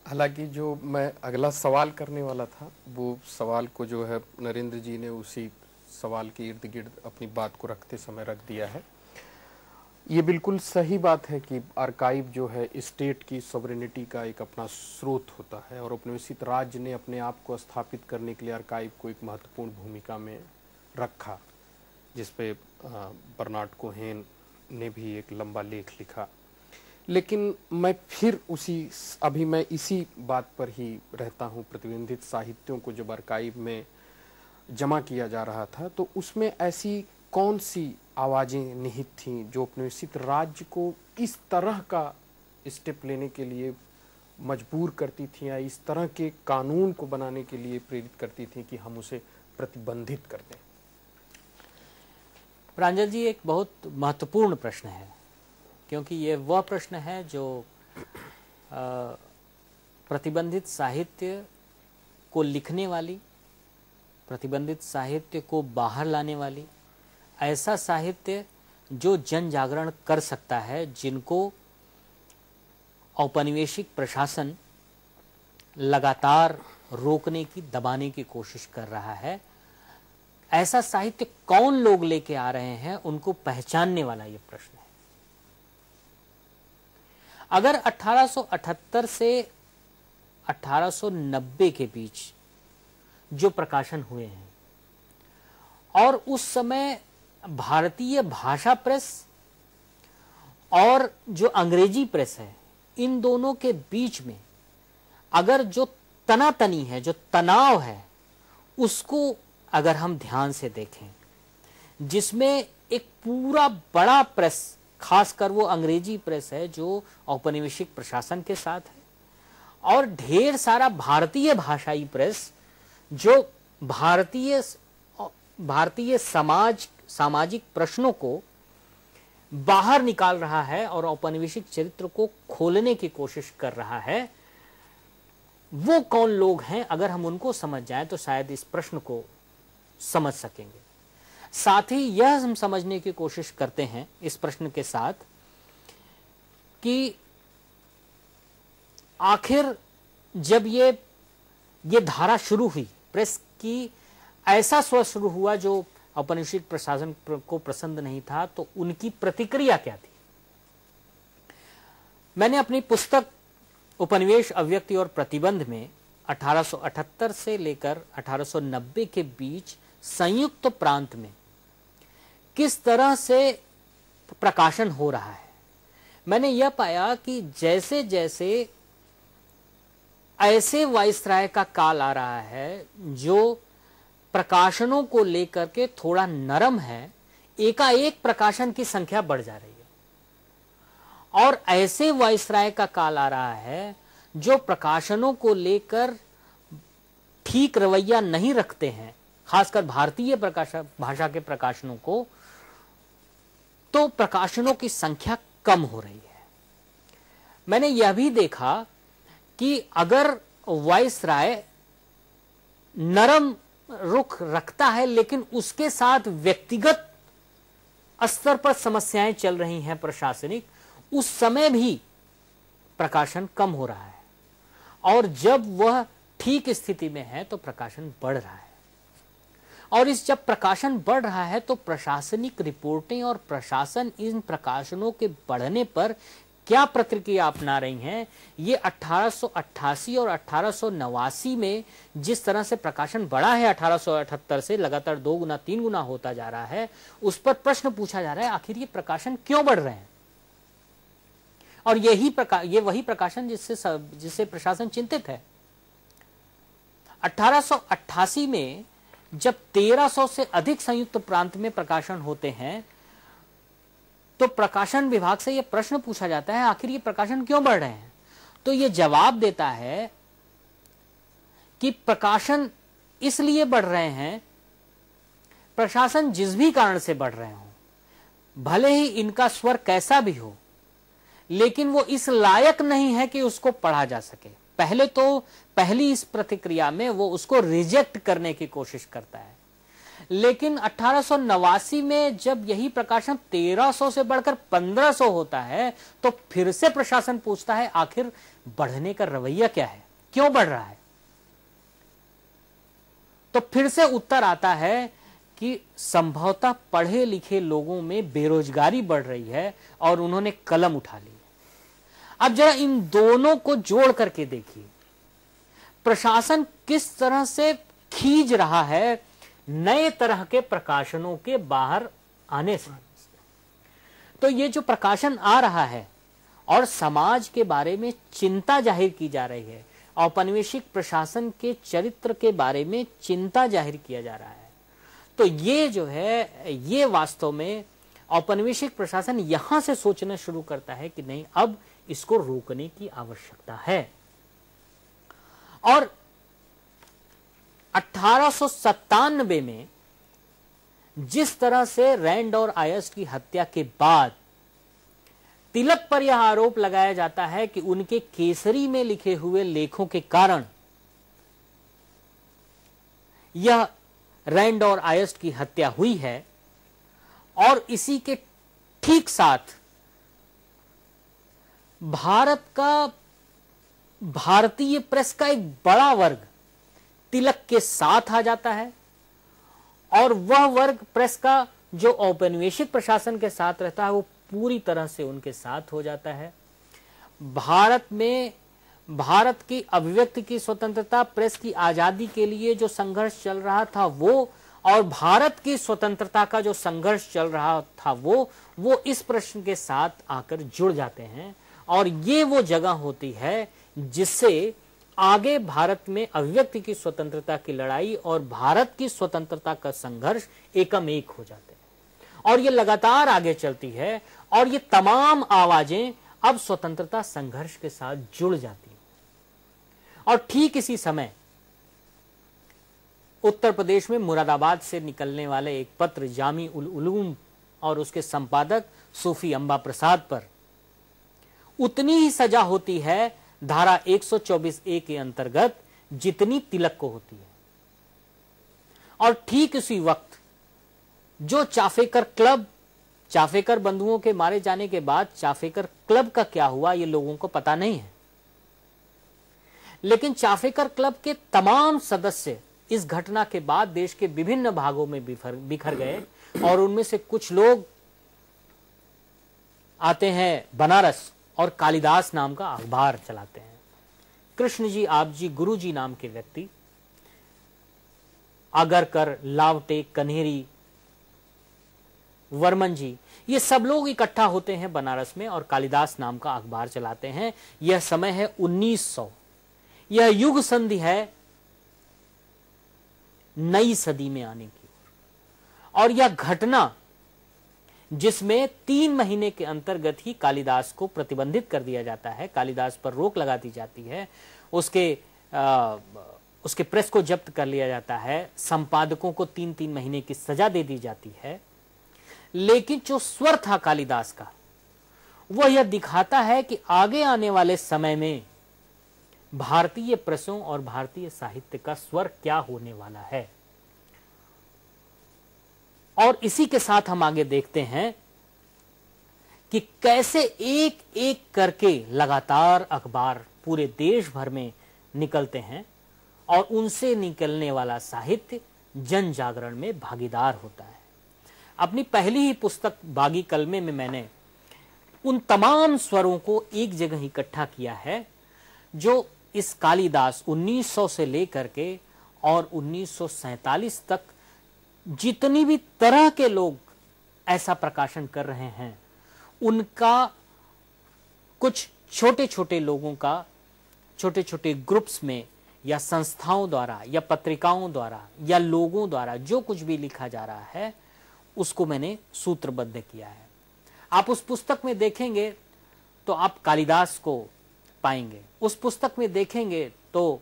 हालाँकि जो मैं अगला सवाल करने वाला था, वो सवाल को जो है नरेंद्र जी ने उसी सवाल के इर्द गिर्द अपनी बात को रखते समय रख दिया है। ये बिल्कुल सही बात है कि आर्काइव जो है स्टेट की सॉवरेनिटी का एक अपना स्रोत होता है और उपनिवेशित राज्य ने अपने आप को स्थापित करने के लिए आर्काइव को एक महत्वपूर्ण भूमिका में रखा, जिस पे बर्नार्ड कोहेन ने भी एक लंबा लेख लिखा। लेकिन मैं फिर उसी, अभी मैं इसी बात पर ही रहता हूँ प्रतिबंधित साहित्यों को जब अर्काइव में जमा किया जा रहा था तो उसमें ऐसी कौन सी आवाज़ें निहित थीं, जो उपनिवेशित राज्य को इस तरह का स्टेप लेने के लिए मजबूर करती थी या इस तरह के कानून को बनाने के लिए प्रेरित करती थी कि हम उसे प्रतिबंधित कर दें। प्रांजल जी, एक बहुत महत्वपूर्ण प्रश्न है, क्योंकि ये वह प्रश्न है जो प्रतिबंधित साहित्य को लिखने वाली, प्रतिबंधित साहित्य को बाहर लाने वाली ऐसा साहित्य जो जन जागरण कर सकता है, जिनको औपनिवेशिक प्रशासन लगातार रोकने की, दबाने की कोशिश कर रहा है, ऐसा साहित्य कौन लोग लेके आ रहे हैं, उनको पहचानने वाला यह प्रश्न है। अगर 1878 से 1890 के बीच जो प्रकाशन हुए हैं, और उस समय भारतीय भाषा प्रेस और जो अंग्रेज़ी प्रेस है, इन दोनों के बीच में अगर जो तनातनी है, जो तनाव है, उसको अगर हम ध्यान से देखें, जिसमें एक पूरा बड़ा प्रेस, खासकर वो अंग्रेज़ी प्रेस है जो औपनिवेशिक प्रशासन के साथ है, और ढेर सारा भारतीय भाषाई प्रेस जो भारतीय भारतीय समाज सामाजिक प्रश्नों को बाहर निकाल रहा है और औपनिवेशिक चरित्र को खोलने की कोशिश कर रहा है, वो कौन लोग हैं अगर हम उनको समझ जाएँ तो शायद इस प्रश्न को समझ सकेंगे। साथ ही यह हम समझने की कोशिश करते हैं इस प्रश्न के साथ कि आखिर जब ये ये धारा शुरू हुई, प्रेस की ऐसा स्व शुरू हुआ जो औपनिवेशिक प्रशासन को पसंद नहीं था तो उनकी प्रतिक्रिया क्या थी? मैंने अपनी पुस्तक, उपनिवेश अव्यक्ति और प्रतिबंध में 1878 से लेकर 1890 के बीच संयुक्त प्रांत में किस तरह से प्रकाशन हो रहा है, मैंने यह पाया कि जैसे जैसे ऐसे वायसराय का काल आ रहा है, जो प्रकाशनों को लेकर के थोड़ा नरम है, एकाएक प्रकाशन की संख्या बढ़ जा रही है। और ऐसे वायसराय का काल आ रहा है जो प्रकाशनों को लेकर ठीक रवैया नहीं रखते हैं, खासकर भारतीय भाषा के प्रकाशनों को तो प्रकाशनों की संख्या कम हो रही है। मैंने यह भी देखा कि अगर वाइस राय नरम रुख रखता है, लेकिन उसके साथ व्यक्तिगत स्तर पर समस्याएँ चल रही हैं प्रशासनिक। उस समय भी प्रकाशन कम हो रहा है। और जब वह ठीक स्थिति में है तो प्रकाशन बढ़ रहा है। और इस जब प्रकाशन बढ़ रहा है तो प्रशासनिक रिपोर्टें और प्रशासन इन प्रकाशनों के बढ़ने पर क्या प्रतिक्रिया अपना रही हैं? ये 1888 और अठारह में जिस तरह से प्रकाशन बढ़ा है 1878 से लगातार दो गुना, तीन गुना होता जा रहा है, उस पर प्रश्न पूछा जा रहा है, आखिर ये प्रकाशन क्यों बढ़ रहे हैं? और यही प्रकाश ये वही प्रकाशन जिससे जिससे प्रशासन चिंतित है। 1888 में जब 1300 से अधिक संयुक्त प्रांत में प्रकाशन होते हैं तो प्रकाशन विभाग से यह प्रश्न पूछा जाता है, आखिर ये प्रकाशन क्यों बढ़ रहे हैं? तो यह जवाब देता है कि प्रकाशन इसलिए बढ़ रहे हैं, प्रशासन जिस भी कारण से बढ़ रहे हो, भले ही इनका स्वर कैसा भी हो, लेकिन वो इस लायक नहीं है कि उसको पढ़ा जा सके। पहले तो पहली इस प्रतिक्रिया में वो उसको रिजेक्ट करने की कोशिश करता है। लेकिन अठारह सौ नवासी में जब यही प्रकाशन 1300 से बढ़कर 1500 होता है तो फिर से प्रशासन पूछता है, आखिर बढ़ने का रवैया क्या है? क्यों बढ़ रहा है? तो फिर से उत्तर आता है कि संभवतः पढ़े लिखे लोगों में बेरोजगारी बढ़ रही है और उन्होंने कलम उठा ली अब जरा इन दोनों को जोड़ करके देखिए। प्रशासन किस तरह से खींच रहा है नए तरह के प्रकाशनों के बाहर आने से। तो ये जो प्रकाशन आ रहा है और समाज के बारे में चिंता ज़ाहिर की जा रही है, औपनिवेशिक प्रशासन के चरित्र के बारे में चिंता ज़ाहिर किया जा रहा है। तो ये जो है, ये वास्तव में औपनिवेशिक प्रशासन यहाँ से सोचना शुरू करता है कि नहीं, अब इसको रोकने की आवश्यकता है। और अठारह में जिस तरह से रैंड और आयस की हत्या के बाद तिलक पर यह आरोप लगाया जाता है कि उनके केसरी में लिखे हुए लेखों के कारण यह रैंड और आयस्ट की हत्या हुई है और इसी के ठीक साथ भारत का भारतीय प्रेस का एक बड़ा वर्ग तिलक के साथ आ जाता है और वह वर्ग प्रेस का जो औपनिवेशिक प्रशासन के साथ रहता है, वो पूरी तरह से उनके साथ हो जाता है। भारत में, भारत की अभिव्यक्ति की स्वतंत्रता प्रेस की आज़ादी के लिए जो संघर्ष चल रहा था, वो और भारत की स्वतंत्रता का जो संघर्ष चल रहा था, वो वो इस प्रश्न के साथ आकर जुड़ जाते हैं। और ये वो जगह होती है जिससे आगे भारत में अभिव्यक्ति की स्वतंत्रता की लड़ाई और भारत की स्वतंत्रता का संघर्ष एकम एक हो जाते हैं। और ये लगातार आगे चलती है और ये तमाम आवाज़ें अब स्वतंत्रता संघर्ष के साथ जुड़ जाती हैं। और ठीक इसी समय उत्तर प्रदेश में मुरादाबाद से निकलने वाले एक पत्र जामी उल उलूम और उसके संपादक सूफी अंबा प्रसाद पर, उतनी ही सजा होती है धारा 124 ए के अंतर्गत जितनी तिलक को होती है। और ठीक उसी वक्त जो चाफेकर क्लब, चाफेकर बंधुओं के मारे जाने के बाद चाफेकर क्लब का क्या हुआ, ये लोगों को पता नहीं है। लेकिन चाफेकर क्लब के तमाम सदस्य इस घटना के बाद देश के विभिन्न भागों में बिखर गए और उनमें से कुछ लोग आते हैं बनारस। और कालिदास नाम का अखबार चलाते हैं। कृष्ण जी, आप जी, गुरु जी नाम के व्यक्ति। अगरकर लावटे, कन्हेरी, वर्मन जी, ये सब लोग इकट्ठा होते हैं बनारस में और कालिदास नाम का अखबार चलाते हैं। यह समय है 1900 यह युग संधि है नई सदी में आने की और यह घटना जिसमें तीन महीने के अंतर्गत ही कालिदास को प्रतिबंधित कर दिया जाता है कालिदास पर रोक लगा दी जाती है। उसके आ, उसके प्रेस को जब्त कर लिया जाता है। संपादकों को तीन तीन महीने की सजा दे दी जाती है। लेकिन जो स्वर था कालिदास का वह यह दिखाता है कि आगे आने वाले समय में भारतीय प्रेसों और भारतीय साहित्य का स्वर क्या होने वाला है। और इसी के साथ हम आगे देखते हैं कि कैसे एक एक करके लगातार अखबार पूरे देश भर में निकलते हैं और उनसे निकलने वाला साहित्य जन जागरण में भागीदार होता है। अपनी पहली ही पुस्तक बागी कलमे में मैंने उन तमाम स्वरों को एक जगह इकट्ठा किया है, जो इस कालिदास 1900 से लेकर के और 1947 तक जितनी भी तरह के लोग ऐसा प्रकाशन कर रहे हैं, उनका कुछ छोटे छोटे लोगों का छोटे छोटे ग्रुप्स में, या संस्थाओं द्वारा, या पत्रिकाओं द्वारा, या लोगों द्वारा जो कुछ भी लिखा जा रहा है, उसको मैंने सूत्रबद्ध किया है। आप उस पुस्तक में देखेंगे तो आप कालिदास को पाएँगे। उस पुस्तक में देखेंगे तो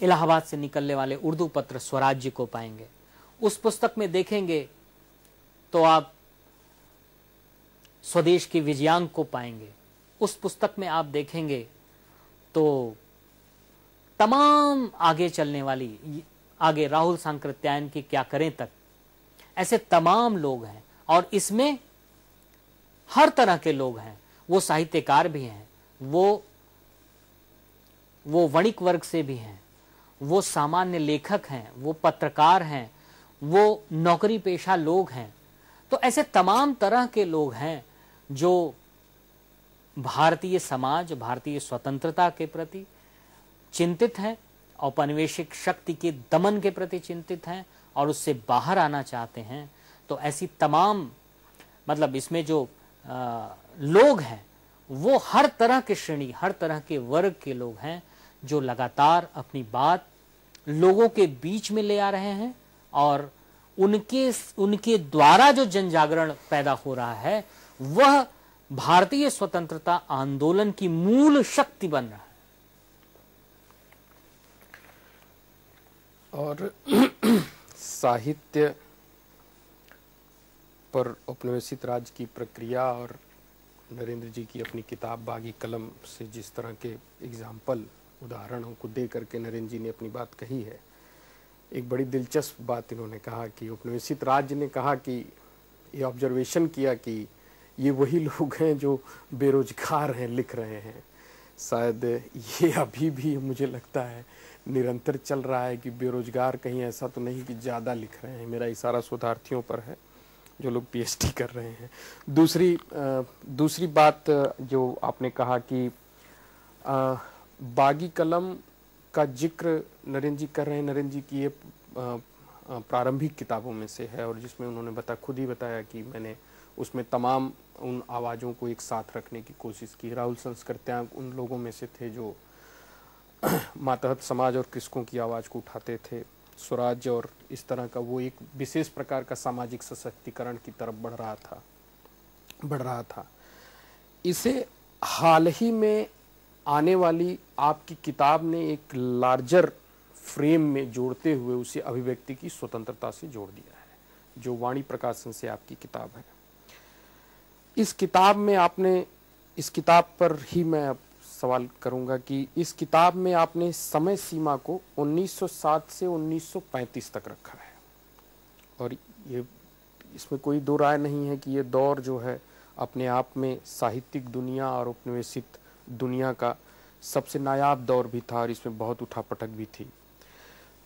इलाहाबाद से निकलने वाले उर्दू पत्र स्वराज्य को पाएँगे। उस पुस्तक में देखेंगे तो आप स्वदेश की विजयांग को पाएँगे। उस पुस्तक में आप देखेंगे तो तमाम आगे चलने वाली, आगे राहुल सांकृत्यायन की क्या करें तक, ऐसे तमाम लोग हैं। और इसमें हर तरह के लोग हैं, वो साहित्यकार भी हैं, वो वो वणिक वर्ग से भी हैं, वो सामान्य लेखक हैं, वो पत्रकार हैं वो नौकरी पेशा लोग हैं। तो ऐसे तमाम तरह के लोग हैं जो भारतीय समाज भारतीय स्वतंत्रता के प्रति चिंतित हैं औपनिवेशिक शक्ति के दमन के प्रति चिंतित हैं और उससे बाहर आना चाहते हैं। तो ऐसी तमाम मतलब इसमें जो आ, लोग हैं वो हर तरह के श्रेणी हर तरह के वर्ग के लोग हैं जो लगातार अपनी बात लोगों के बीच में ले आ रहे हैं। और उनके उनके द्वारा जो जन जागरण पैदा हो रहा है, वह भारतीय स्वतंत्रता आंदोलन की मूल शक्ति बन रहा है। और [clears throat] साहित्य पर औपनिवेशित राज्य की प्रक्रिया और नरेंद्र जी की अपनी किताब बागी कलम से जिस तरह के एग्ज़ाम्पल उदाहरणों को दे करके नरेंद्र जी ने अपनी बात कही है एक बड़ी दिलचस्प बात इन्होंने कहा कि उपनिवेशित राज्य ने कहा कि, ये ऑब्जर्वेशन किया कि ये वही लोग हैं जो बेरोजगार हैं, लिख रहे हैं। शायद ये अभी भी मुझे लगता है निरंतर चल रहा है कि बेरोजगार कहीं ऐसा तो नहीं कि ज़्यादा लिख रहे हैं। मेरा इशारा शोधार्थियों पर है, जो लोग पीएचडी कर रहे हैं। दूसरी दूसरी बात जो आपने कहा कि बागी कलम का ज़िक्र नरेंद्र जी कर रहे हैं। नरेंद्र जी की ये प्रारंभिक किताबों में से है और जिसमें उन्होंने बता, खुद ही बताया कि मैंने उसमें तमाम उन आवाज़ों को एक साथ रखने की कोशिश की। राहुल संस्कृत्यांक उन लोगों में से थे जो [clears throat] मातहत समाज और कृषकों की आवाज़ को उठाते थे। स्वराज्य और इस तरह का वो एक विशेष प्रकार का सामाजिक सशक्तिकरण की तरफ़ बढ़ रहा था, बढ़ रहा था। इसे हाल ही में आने वाली आपकी किताब ने एक लार्जर फ्रेम में जोड़ते हुए उसे अभिव्यक्ति की स्वतंत्रता से जोड़ दिया है, जो वाणी प्रकाशन से आपकी किताब है। इस किताब में आपने, इस किताब पर ही मैं अब सवाल करूँगा कि इस किताब में आपने समय सीमा को 1907 से 1935 तक रखा है। और ये, इसमें कोई दो राय नहीं है कि ये दौर जो है अपने आप में साहित्यिक दुनिया और उपनिवेशित दुनिया का सबसे नायाब दौर भी था और इसमें बहुत उठापटक भी थी।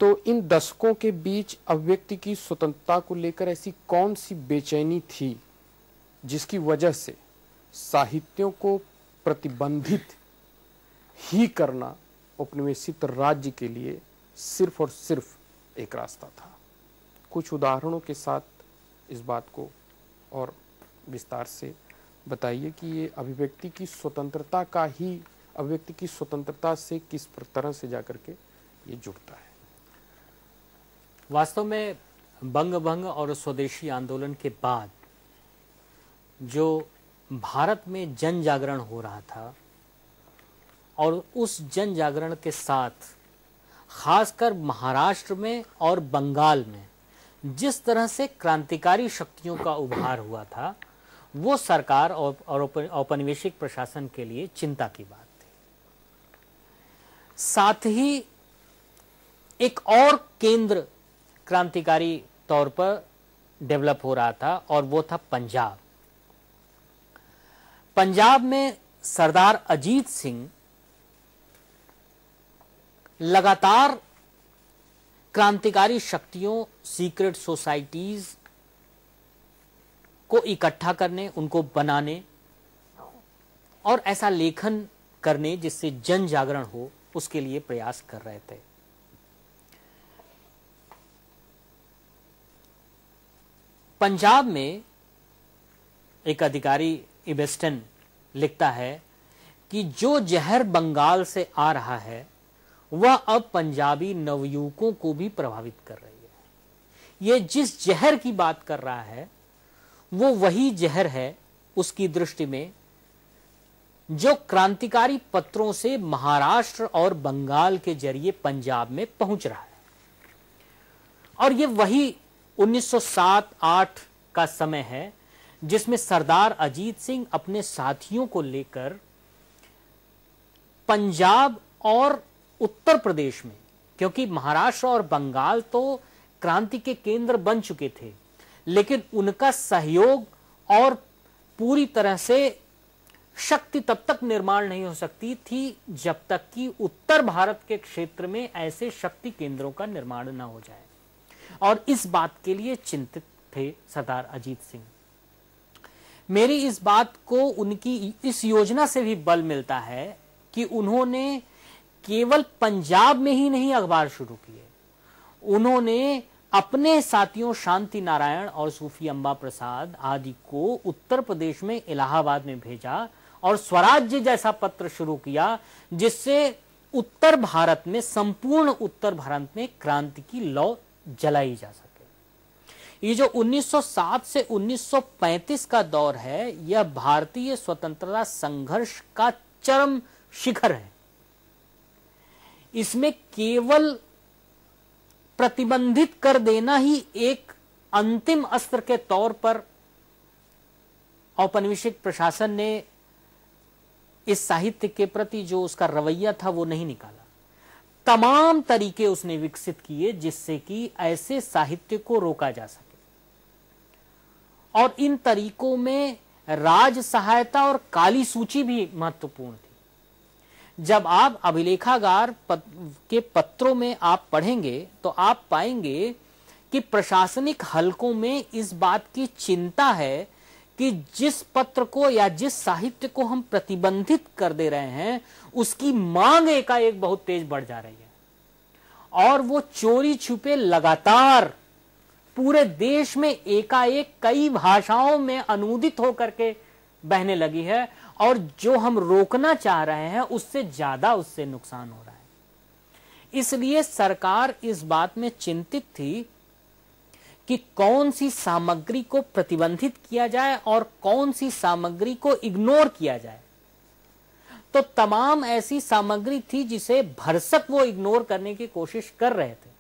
तो इन दशकों के बीच अभिव्यक्ति की स्वतंत्रता को लेकर ऐसी कौन सी बेचैनी थी जिसकी वजह से साहित्यों को प्रतिबंधित ही करना उपनिवेशित राज्य के लिए सिर्फ़ और सिर्फ़ एक रास्ता था? कुछ उदाहरणों के साथ इस बात को और विस्तार से बताइए कि ये अभिव्यक्ति की स्वतंत्रता का ही, अभिव्यक्ति की स्वतंत्रता से किस तरह से जाकर के ये जुड़ता है? वास्तव में बंग भंग और स्वदेशी आंदोलन के बाद जो भारत में जन जागरण हो रहा था और उस जन जागरण के साथ खासकर महाराष्ट्र में और बंगाल में जिस तरह से क्रांतिकारी शक्तियों का उभार हुआ था वो सरकार और औपनिवेशिक प्रशासन के लिए चिंता की बात थी। साथ ही एक और केंद्र क्रांतिकारी तौर पर डेवलप हो रहा था और वो था पंजाब। पंजाब में सरदार अजीत सिंह लगातार क्रांतिकारी शक्तियों सीक्रेट सोसाइटीज को इकट्ठा करने, उनको बनाने और ऐसा लेखन करने जिससे जन जागरण हो, उसके लिए प्रयास कर रहे थे। पंजाब में एक अधिकारी इबेस्टन लिखता है कि जो जहर बंगाल से आ रहा है, वह अब पंजाबी नवयुवकों को भी प्रभावित कर रही है। यह जिस जहर की बात कर रहा है वो वही जहर है उसकी दृष्टि में, जो क्रांतिकारी पत्रों से महाराष्ट्र और बंगाल के ज़रिए पंजाब में पहुँच रहा है। और ये वही 1907-8 का समय है, जिसमें सरदार अजीत सिंह अपने साथियों को लेकर पंजाब और उत्तर प्रदेश में, क्योंकि महाराष्ट्र और बंगाल तो क्रांति के केंद्र बन चुके थे लेकिन उनका सहयोग और पूरी तरह से शक्ति तब तक निर्माण नहीं हो सकती थी जब तक कि उत्तर भारत के क्षेत्र में ऐसे शक्ति केंद्रों का निर्माण न हो जाए। और इस बात के लिए चिंतित थे सरदार अजीत सिंह। मेरी इस बात को उनकी इस योजना से भी बल मिलता है कि उन्होंने केवल पंजाब में ही नहीं, अखबार शुरू किए। उन्होंने अपने साथियों शांति नारायण और सूफी अंबा प्रसाद आदि को उत्तर प्रदेश में इलाहाबाद में भेजा और स्वराज्य जैसा पत्र शुरू किया, जिससे उत्तर भारत में, संपूर्ण उत्तर भारत में क्रांति की लौ जलाई जा सके। ये जो 1907 से 1935 का दौर है, यह भारतीय स्वतंत्रता संघर्ष का चरम शिखर है। इसमें केवल प्रतिबंधित कर देना ही एक अंतिम अस्त्र के तौर पर औपनिवेशिक प्रशासन ने इस साहित्य के प्रति जो उसका रवैया था वो नहीं निकाला। तमाम तरीके उसने विकसित किए जिससे कि ऐसे साहित्य को रोका जा सके। और इन तरीकों में राज सहायता और काली सूची भी महत्वपूर्ण थी। जब आप अभिलेखागार पत, के पत्रों में आप पढ़ेंगे तो आप पाएँगे कि प्रशासनिक हलकों में इस बात की चिंता है कि जिस पत्र को या जिस साहित्य को हम प्रतिबंधित कर दे रहे हैं उसकी मांग एकाएक बहुत तेज बढ़ जा रही है। और वो चोरी छुपे लगातार पूरे देश में एकाएक कई भाषाओं में अनुदित होकर के बहने लगी है। और जो हम रोकना चाह रहे हैं, उससे ज़्यादा उससे नुकसान हो रहा है। इसलिए सरकार इस बात में चिंतित थी कि कौन सी सामग्री को प्रतिबंधित किया जाए और कौन सी सामग्री को इग्नोर किया जाए। तो तमाम ऐसी सामग्री थी जिसे भरसक वो इग्नोर करने की कोशिश कर रहे थे।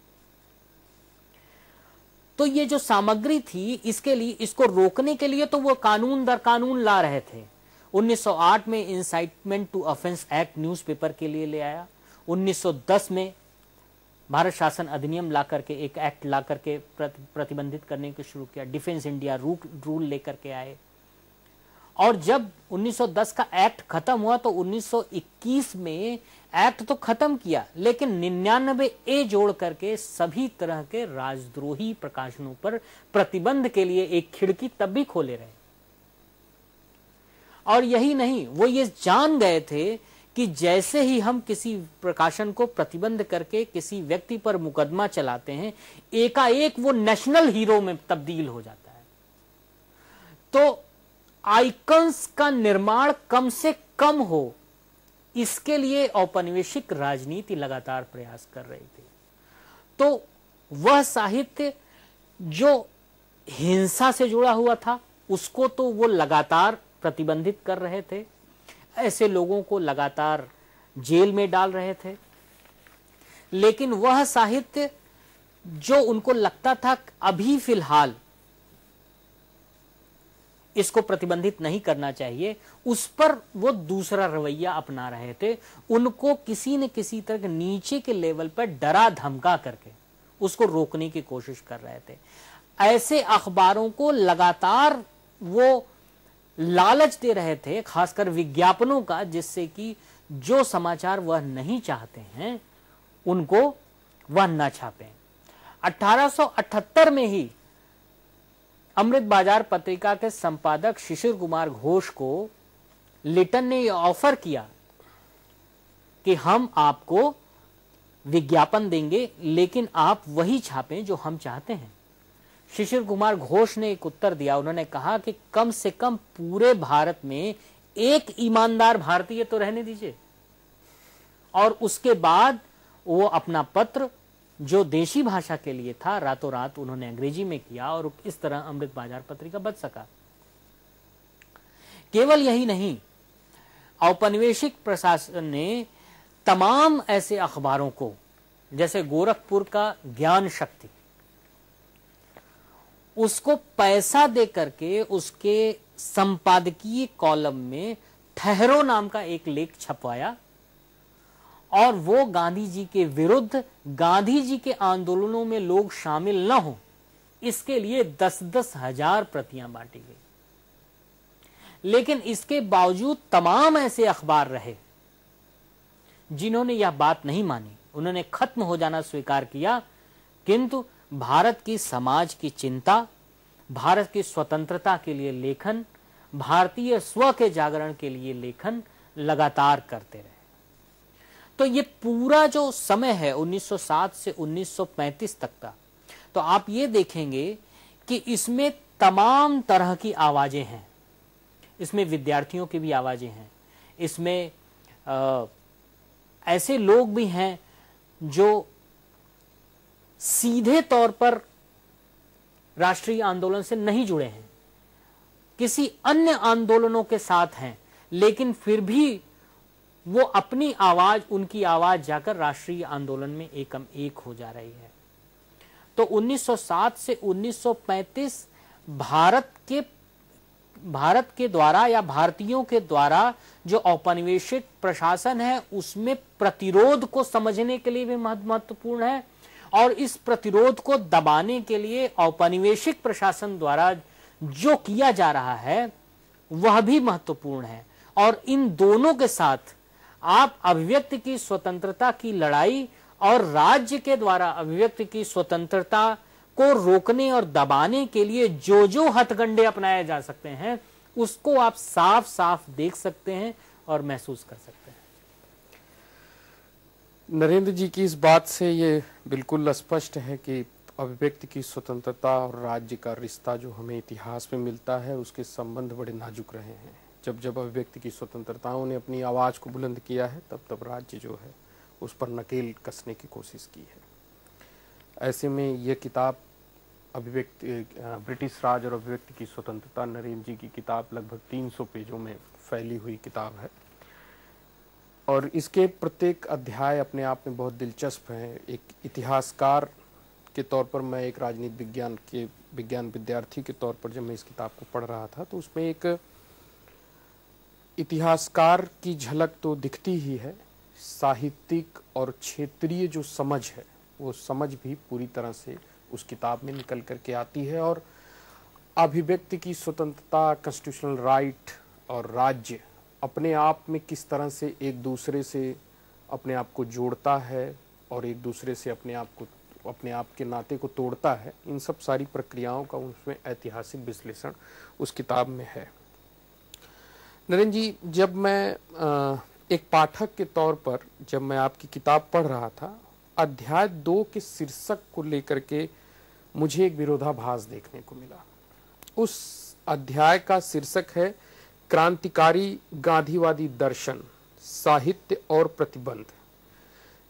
तो ये जो सामग्री थी, इसके लिए, इसको रोकने के लिए तो वो कानून दर कानून ला रहे थे। 1908 में incitement to offence act newspaper के लिए ले आया। 1910 में भारत शासन अधिनियम ला करके, एक एक्ट ला करके प्रतिबंधित करने को शुरू किया। डिफेंस इंडिया रूल लेकर के आए। और जब 1910 का एक्ट खत्म हुआ तो 1921 में एक्ट तो खत्म किया, लेकिन निन्यानबे ए जोड़ करके सभी तरह के राजद्रोही प्रकाशनों पर प्रतिबंध के लिए एक खिड़की तब भी खोले रहे। और यही नहीं, वो ये जान गए थे कि जैसे ही हम किसी प्रकाशन को प्रतिबंध करके किसी व्यक्ति पर मुकदमा चलाते हैं, एकाएक वो नेशनल हीरो में तब्दील हो जाता है। तो आइकन्स का निर्माण कम से कम हो, इसके लिए औपनिवेशिक राजनीति लगातार प्रयास कर रही थी। तो वह साहित्य जो हिंसा से जुड़ा हुआ था, उसको तो वो लगातार प्रतिबंधित कर रहे थे। ऐसे लोगों को लगातार जेल में डाल रहे थे। लेकिन वह साहित्य जो उनको लगता था अभी फ़िलहाल इसको प्रतिबंधित नहीं करना चाहिए, उस पर वो दूसरा रवैया अपना रहे थे। उनको किसी न किसी तरह नीचे के लेवल पर डरा धमका करके उसको रोकने की कोशिश कर रहे थे। ऐसे अखबारों को लगातार वो लालच दे रहे थे, खासकर विज्ञापनों का, जिससे कि जो समाचार वह नहीं चाहते हैं, उनको वह न छापे। 1878 में ही अमृत बाज़ार पत्रिका के संपादक शिशिर कुमार घोष को लिटन ने यह ऑफ़र किया कि हम आपको विज्ञापन देंगे, लेकिन आप वही छापें जो हम चाहते हैं। शिशिर कुमार घोष ने एक उत्तर दिया। उन्होंने कहा कि कम से कम पूरे भारत में एक ईमानदार भारतीय तो रहने दीजिए। और उसके बाद वो अपना पत्र, जो देशी भाषा के लिए था रातों रात उन्होंने अंग्रेज़ी में किया और इस तरह अमृत बाज़ार पत्रिका बच सका। केवल यही नहीं, औपनिवेशिक प्रशासन ने तमाम ऐसे अखबारों को, जैसे गोरखपुर का ज्ञान शक्ति उसको पैसा दे करके उसके संपादकीय कॉलम में ठहरो नाम का एक लेख छपवाया। और वो गांधी जी के विरुद्ध, गांधी जी के आंदोलनों में लोग शामिल न हो, इसके लिए दस दस हज़ार प्रतियाँ बांटी गई। लेकिन इसके बावजूद तमाम ऐसे अखबार रहे, जिन्होंने यह बात नहीं मानी। उन्होंने खत्म हो जाना स्वीकार किया, किंतु भारत की समाज की चिंता भारत की स्वतंत्रता के लिए लेखन भारतीय स्व के जागरण के लिए लेखन लगातार करते रहे। तो ये पूरा जो समय है 1907 से 1935 तक का तो आप ये देखेंगे कि इसमें तमाम तरह की आवाज़ें हैं। इसमें विद्यार्थियों की भी आवाज़ें हैं। इसमें आ, ऐसे लोग भी हैं जो सीधे तौर पर राष्ट्रीय आंदोलन से नहीं जुड़े हैं। किसी अन्य आंदोलनों के साथ हैं, लेकिन फिर भी वो अपनी आवाज़, उनकी आवाज़ जाकर राष्ट्रीय आंदोलन में एकम एक हो जा रही है। तो 1907 से 1935 भारत के भारत के द्वारा या भारतीयों के द्वारा जो औपनिवेशिक प्रशासन है, उसमें प्रतिरोध को समझने के लिए भी महत्वपूर्ण है। और इस प्रतिरोध को दबाने के लिए औपनिवेशिक प्रशासन द्वारा जो किया जा रहा है, वह भी महत्वपूर्ण है। और इन दोनों के साथ आप अभिव्यक्ति की स्वतंत्रता की लड़ाई और राज्य के द्वारा अभिव्यक्ति की स्वतंत्रता को रोकने और दबाने के लिए जो जो हथगंडे अपनाए जा सकते हैं, उसको आप साफ़ साफ़ देख सकते हैं और महसूस कर सकते हैं। नरेंद्र जी की इस बात से ये बिल्कुल स्पष्ट है कि अभिव्यक्ति की स्वतंत्रता और राज्य का रिश्ता जो हमें इतिहास में मिलता है, उसके संबंध बड़े नाजुक रहे हैं। जब जब अभिव्यक्ति की स्वतंत्रताओं ने अपनी आवाज़ को बुलंद किया है, तब तब राज्य जो है, उस पर नकेल कसने की कोशिश की है। ऐसे में यह किताब अभिव्यक्ति ब्रिटिश राज और अभिव्यक्ति की स्वतंत्रता नरेंद्र जी की किताब लगभग 300 पेजों में फैली हुई किताब है। और इसके प्रत्येक अध्याय अपने आप में बहुत दिलचस्प हैं। एक इतिहासकार के तौर पर मैं एक राजनीति विज्ञान के, विज्ञान विद्यार्थी के तौर पर जब मैं इस किताब को पढ़ रहा था तो उसमें एक इतिहासकार की झलक तो दिखती ही है। साहित्यिक और क्षेत्रीय जो समझ है, वो समझ भी पूरी तरह से उस किताब में निकल करके आती है और अभिव्यक्ति की स्वतंत्रता कॉन्स्टिट्यूशनल राइट और राज्य अपने आप में किस तरह से एक दूसरे से अपने आप को जोड़ता है और एक दूसरे से अपने आप को, अपने आप के नाते को तोड़ता है, इन सब सारी प्रक्रियाओं का उसमें ऐतिहासिक विश्लेषण उस किताब में है। नरेंद्र जी, जब मैं एक पाठक के तौर पर जब मैं आपकी किताब पढ़ रहा था, अध्याय दो के शीर्षक को लेकर के मुझे एक विरोधाभास देखने को मिला। उस अध्याय का शीर्षक है क्रांतिकारी गांधीवादी दर्शन, साहित्य और प्रतिबंध।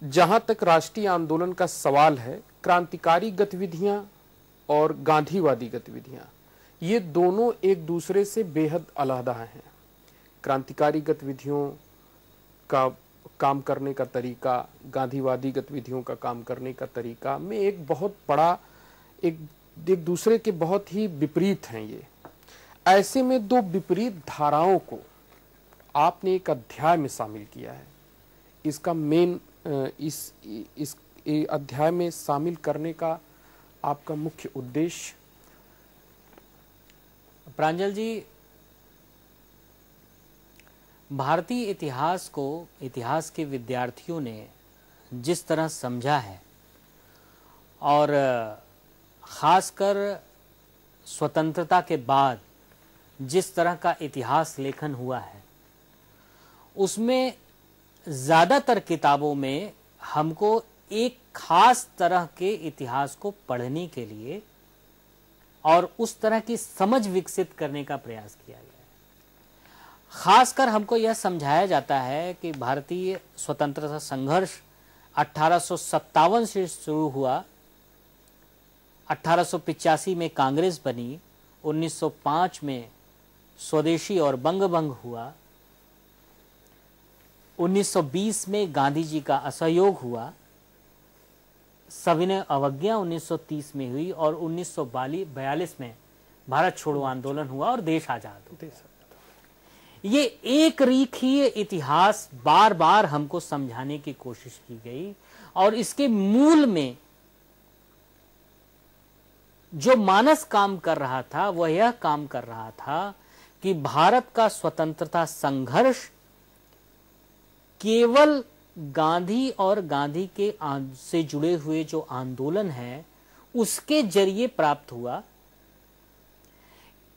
जहाँ तक राष्ट्रीय आंदोलन का सवाल है, क्रांतिकारी गतिविधियाँ और गांधीवादी गतिविधियाँ, ये दोनों एक दूसरे से बेहद अलहदा हैं। क्रांतिकारी गतिविधियों का काम करने का तरीका, गांधीवादी गतिविधियों का काम करने का तरीका में एक बहुत बड़ा, एक एक दूसरे के बहुत ही विपरीत हैं ये। ऐसे में दो विपरीत धाराओं को आपने एक अध्याय में शामिल किया है। इसका मेन इस इस अध्याय में शामिल करने का आपका मुख्य उद्देश्य। प्रांजल जी, भारतीय इतिहास को, इतिहास के विद्यार्थियों ने जिस तरह समझा है और ख़ासकर स्वतंत्रता के बाद जिस तरह का इतिहास लेखन हुआ है, उसमें ज़्यादातर किताबों में हमको एक खास तरह के इतिहास को पढ़ने के लिए और उस तरह की समझ विकसित करने का प्रयास किया गया है। खासकर हमको यह समझाया जाता है कि भारतीय स्वतंत्रता संघर्ष अठारह से शुरू हुआ, अठारह में कांग्रेस बनी 1905 में स्वदेशी और बंग भंग हुआ 1920 में गांधी जी का असहयोग हुआ। सविनय अवज्ञा 1930 में हुई और 1942 में भारत छोड़ो आंदोलन हुआ और देश आज़ाद हुआ। ये एक रेखीय इतिहास बार बार हमको समझाने की कोशिश की गई और इसके मूल में जो मानस काम कर रहा था वह यह काम कर रहा था कि भारत का स्वतंत्रता संघर्ष केवल गांधी और गांधी के से जुड़े हुए जो आंदोलन है उसके ज़रिए प्राप्त हुआ।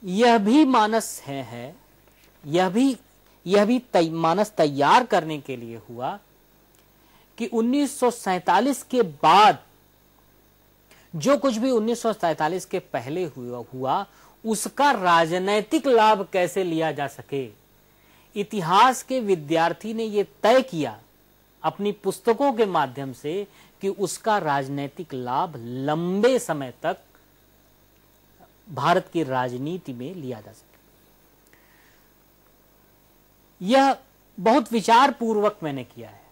यह भी मानस है, है। यह भी यह भी तै, मानस तैयार करने के लिए हुआ कि 1947 के बाद जो कुछ भी 1947 के पहले हुआ हुआ उसका राजनैतिक लाभ कैसे लिया जा सके? इतिहास के विद्यार्थी ने यह तय किया अपनी पुस्तकों के माध्यम से कि उसका राजनैतिक लाभ लंबे समय तक भारत की राजनीति में लिया जा सके। यह बहुत विचार पूर्वक मैंने किया है,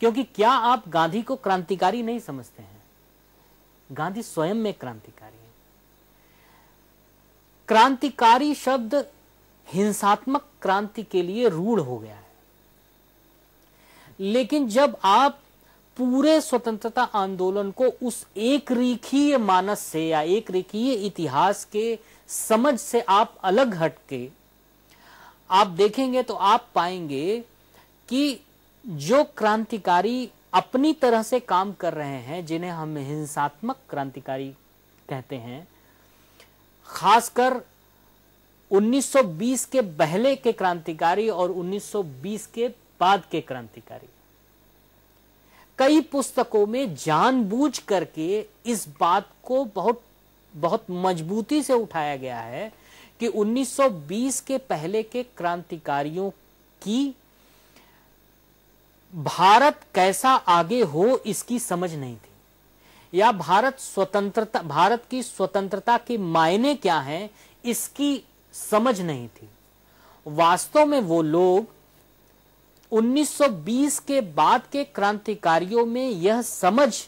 क्योंकि क्या आप गांधी को क्रांतिकारी नहीं समझते हैं? गांधी स्वयं में क्रांतिकारी क्रांतिकारी शब्द हिंसात्मक क्रांति के लिए रूढ़ हो गया है। लेकिन जब आप पूरे स्वतंत्रता आंदोलन को उस एक रेखीय मानस से या एक रेखीय इतिहास के समझ से आप अलग हटके आप देखेंगे तो आप पाएँगे कि जो क्रांतिकारी अपनी तरह से काम कर रहे हैं, जिन्हें हम हिंसात्मक क्रांतिकारी कहते हैं खासकर 1920 के पहले के क्रांतिकारी और 1920 के बाद के क्रांतिकारी। कई पुस्तकों में जानबूझ करके इस बात को बहुत बहुत मजबूती से उठाया गया है कि 1920 के पहले के क्रांतिकारियों की भारत कैसा आगे हो इसकी समझ नहीं थी। या भारत स्वतंत्रता, भारत की स्वतंत्रता के मायने क्या हैं, इसकी समझ नहीं थी। वास्तव में वो लोग 1920 के बाद के क्रांतिकारियों में यह समझ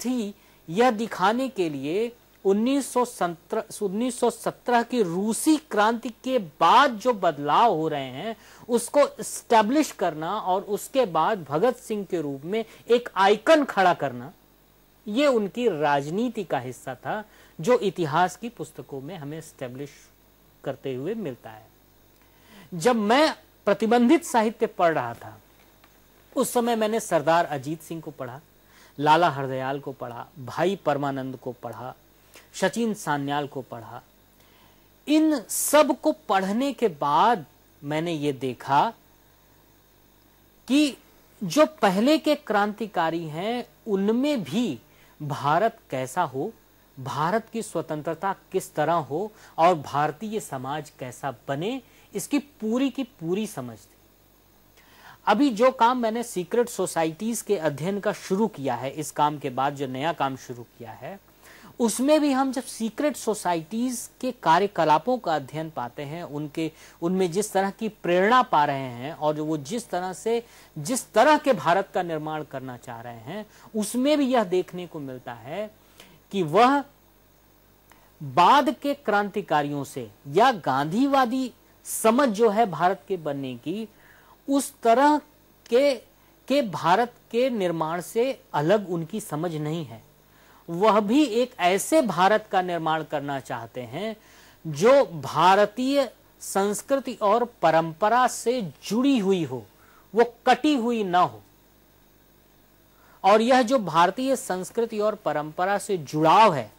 थी, यह दिखाने के लिए 1917 की रूसी क्रांति के बाद जो बदलाव हो रहे हैं, उसको स्टैब्लिश करना और उसके बाद भगत सिंह के रूप में एक आइकन खड़ा करना। यह उनकी राजनीति का हिस्सा था, जो इतिहास की पुस्तकों में हमें स्टैब्लिश करते हुए मिलता है। जब मैं प्रतिबंधित साहित्य पढ़ रहा था, उस समय मैंने सरदार अजीत सिंह को पढ़ा, लाला हरदयाल को पढ़ा, भाई परमानंद को पढ़ा, सचिन सान्याल को पढ़ा। इन सबको पढ़ने के बाद मैंने ये देखा कि जो पहले के क्रांतिकारी हैं, उनमें भी भारत कैसा हो? भारत की स्वतंत्रता किस तरह हो? और भारतीय समाज कैसा बने? इसकी पूरी की पूरी समझ थी अभी जो काम मैंने सीक्रेट सोसाइटीज के अध्ययन का शुरू किया है, इस काम के बाद जो नया काम शुरू किया है उसमें भी हम जब सीक्रेट सोसाइटीज के कार्यकलापों का अध्ययन पाते हैं, उनके, उनमें जिस तरह की प्रेरणा पा रहे हैं और वो जिस तरह से, जिस तरह के भारत का निर्माण करना चाह रहे हैं, उसमें भी यह देखने को मिलता है कि वह बाद के क्रांतिकारियों से या गांधीवादी समझ जो है भारत के बनने की, उस तरह के के भारत के निर्माण से अलग उनकी समझ नहीं है। वह भी एक ऐसे भारत का निर्माण करना चाहते हैं जो भारतीय संस्कृति और परंपरा से जुड़ी हुई हो, वो कटी हुई ना हो। और यह जो भारतीय संस्कृति और परंपरा से जुड़ाव है,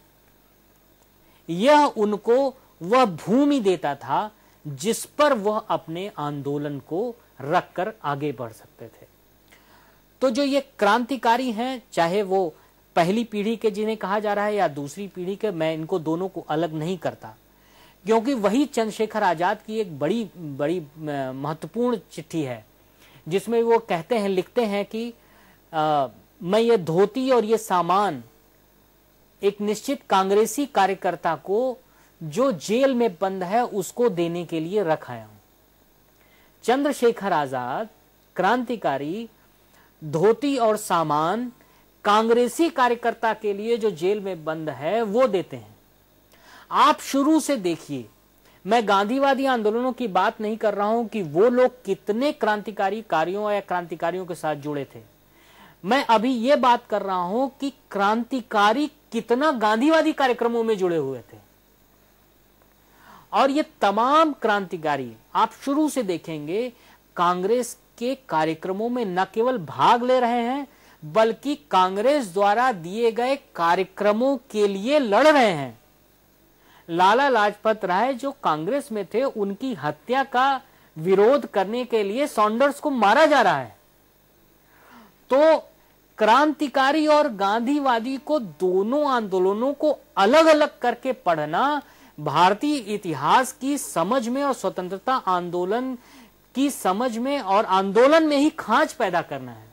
यह उनको वह भूमि देता था जिस पर वह अपने आंदोलन को रखकर आगे बढ़ सकते थे। तो जो ये क्रांतिकारी हैं, चाहे वो पहली पीढ़ी के जिन्हें कहा जा रहा है या दूसरी पीढ़ी के मैं इनको दोनों को अलग नहीं करता। क्योंकि वही चंद्रशेखर आज़ाद की एक बड़ी बड़ी महत्वपूर्ण चिट्ठी है जिसमें वो कहते हैं लिखते हैं कि आ, मैं ये धोती और ये सामान एक निश्चित कांग्रेसी कार्यकर्ता को जो जेल में बंद है उसको देने के लिए रखाया हूँ। चंद्रशेखर आज़ाद क्रांतिकारी धोती और सामान कांग्रेसी कार्यकर्ता के लिए जो जेल में बंद है, वो देते हैं। आप शुरू से देखिए। मैं गांधीवादी आंदोलनों की बात नहीं कर रहा हूँ कि वो लोग कितने क्रांतिकारी कार्यों या क्रांतिकारियों के साथ जुड़े थे। मैं अभी ये बात कर रहा हूँ कि क्रांतिकारी कितना गांधीवादी कार्यक्रमों में जुड़े हुए थे। और ये तमाम क्रांतिकारी, आप शुरू से देखेंगे, कांग्रेस के कार्यक्रमों में न केवल भाग ले रहे हैं बल्कि कांग्रेस द्वारा दिए गए कार्यक्रमों के लिए लड़ रहे हैं। लाला लाजपत राय जो कांग्रेस में थे, उनकी हत्या का विरोध करने के लिए सॉन्डर्स को मारा जा रहा है। तो क्रांतिकारी और गांधीवादी को दोनों आंदोलनों को अलग अलग करके पढ़ना, भारतीय इतिहास की समझ में और स्वतंत्रता आंदोलन की समझ में और आंदोलन में ही खांच पैदा करना है।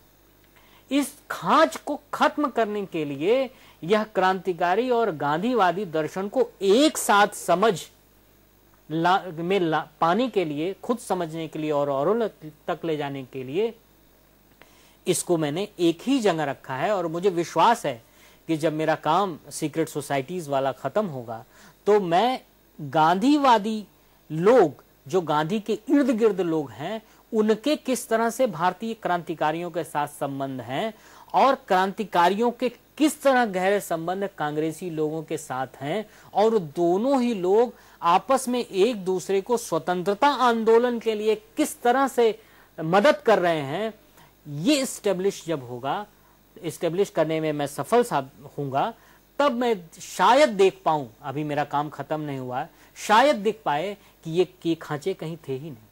इस खांच को खत्म करने के लिए यह क्रांतिकारी और गांधीवादी दर्शन को एक साथ समझ ला, में ला, पाने के लिए खुद समझने के लिए और औरों तक ले जाने के लिए इसको मैंने एक ही जगह रखा है और मुझे विश्वास है कि जब मेरा काम सीक्रेट सोसाइटीज वाला खत्म होगा तो मैं गांधीवादी लोग जो गांधी के इर्द गिर्द लोग हैं उनके किस तरह से भारतीय क्रांतिकारियों के साथ संबंध हैं और क्रांतिकारियों के किस तरह गहरे संबंध कांग्रेसी लोगों के साथ हैं और दोनों ही लोग आपस में एक दूसरे को स्वतंत्रता आंदोलन के लिए किस तरह से मदद कर रहे हैं ये स्टेब्लिश जब होगा स्टेब्लिश करने में मैं सफल होऊँगा तब मैं शायद देख पाऊँ अभी मेरा काम खत्म नहीं हुआ शायद देख पाए कि ये, ये खांचे कहीं थे ही नहीं।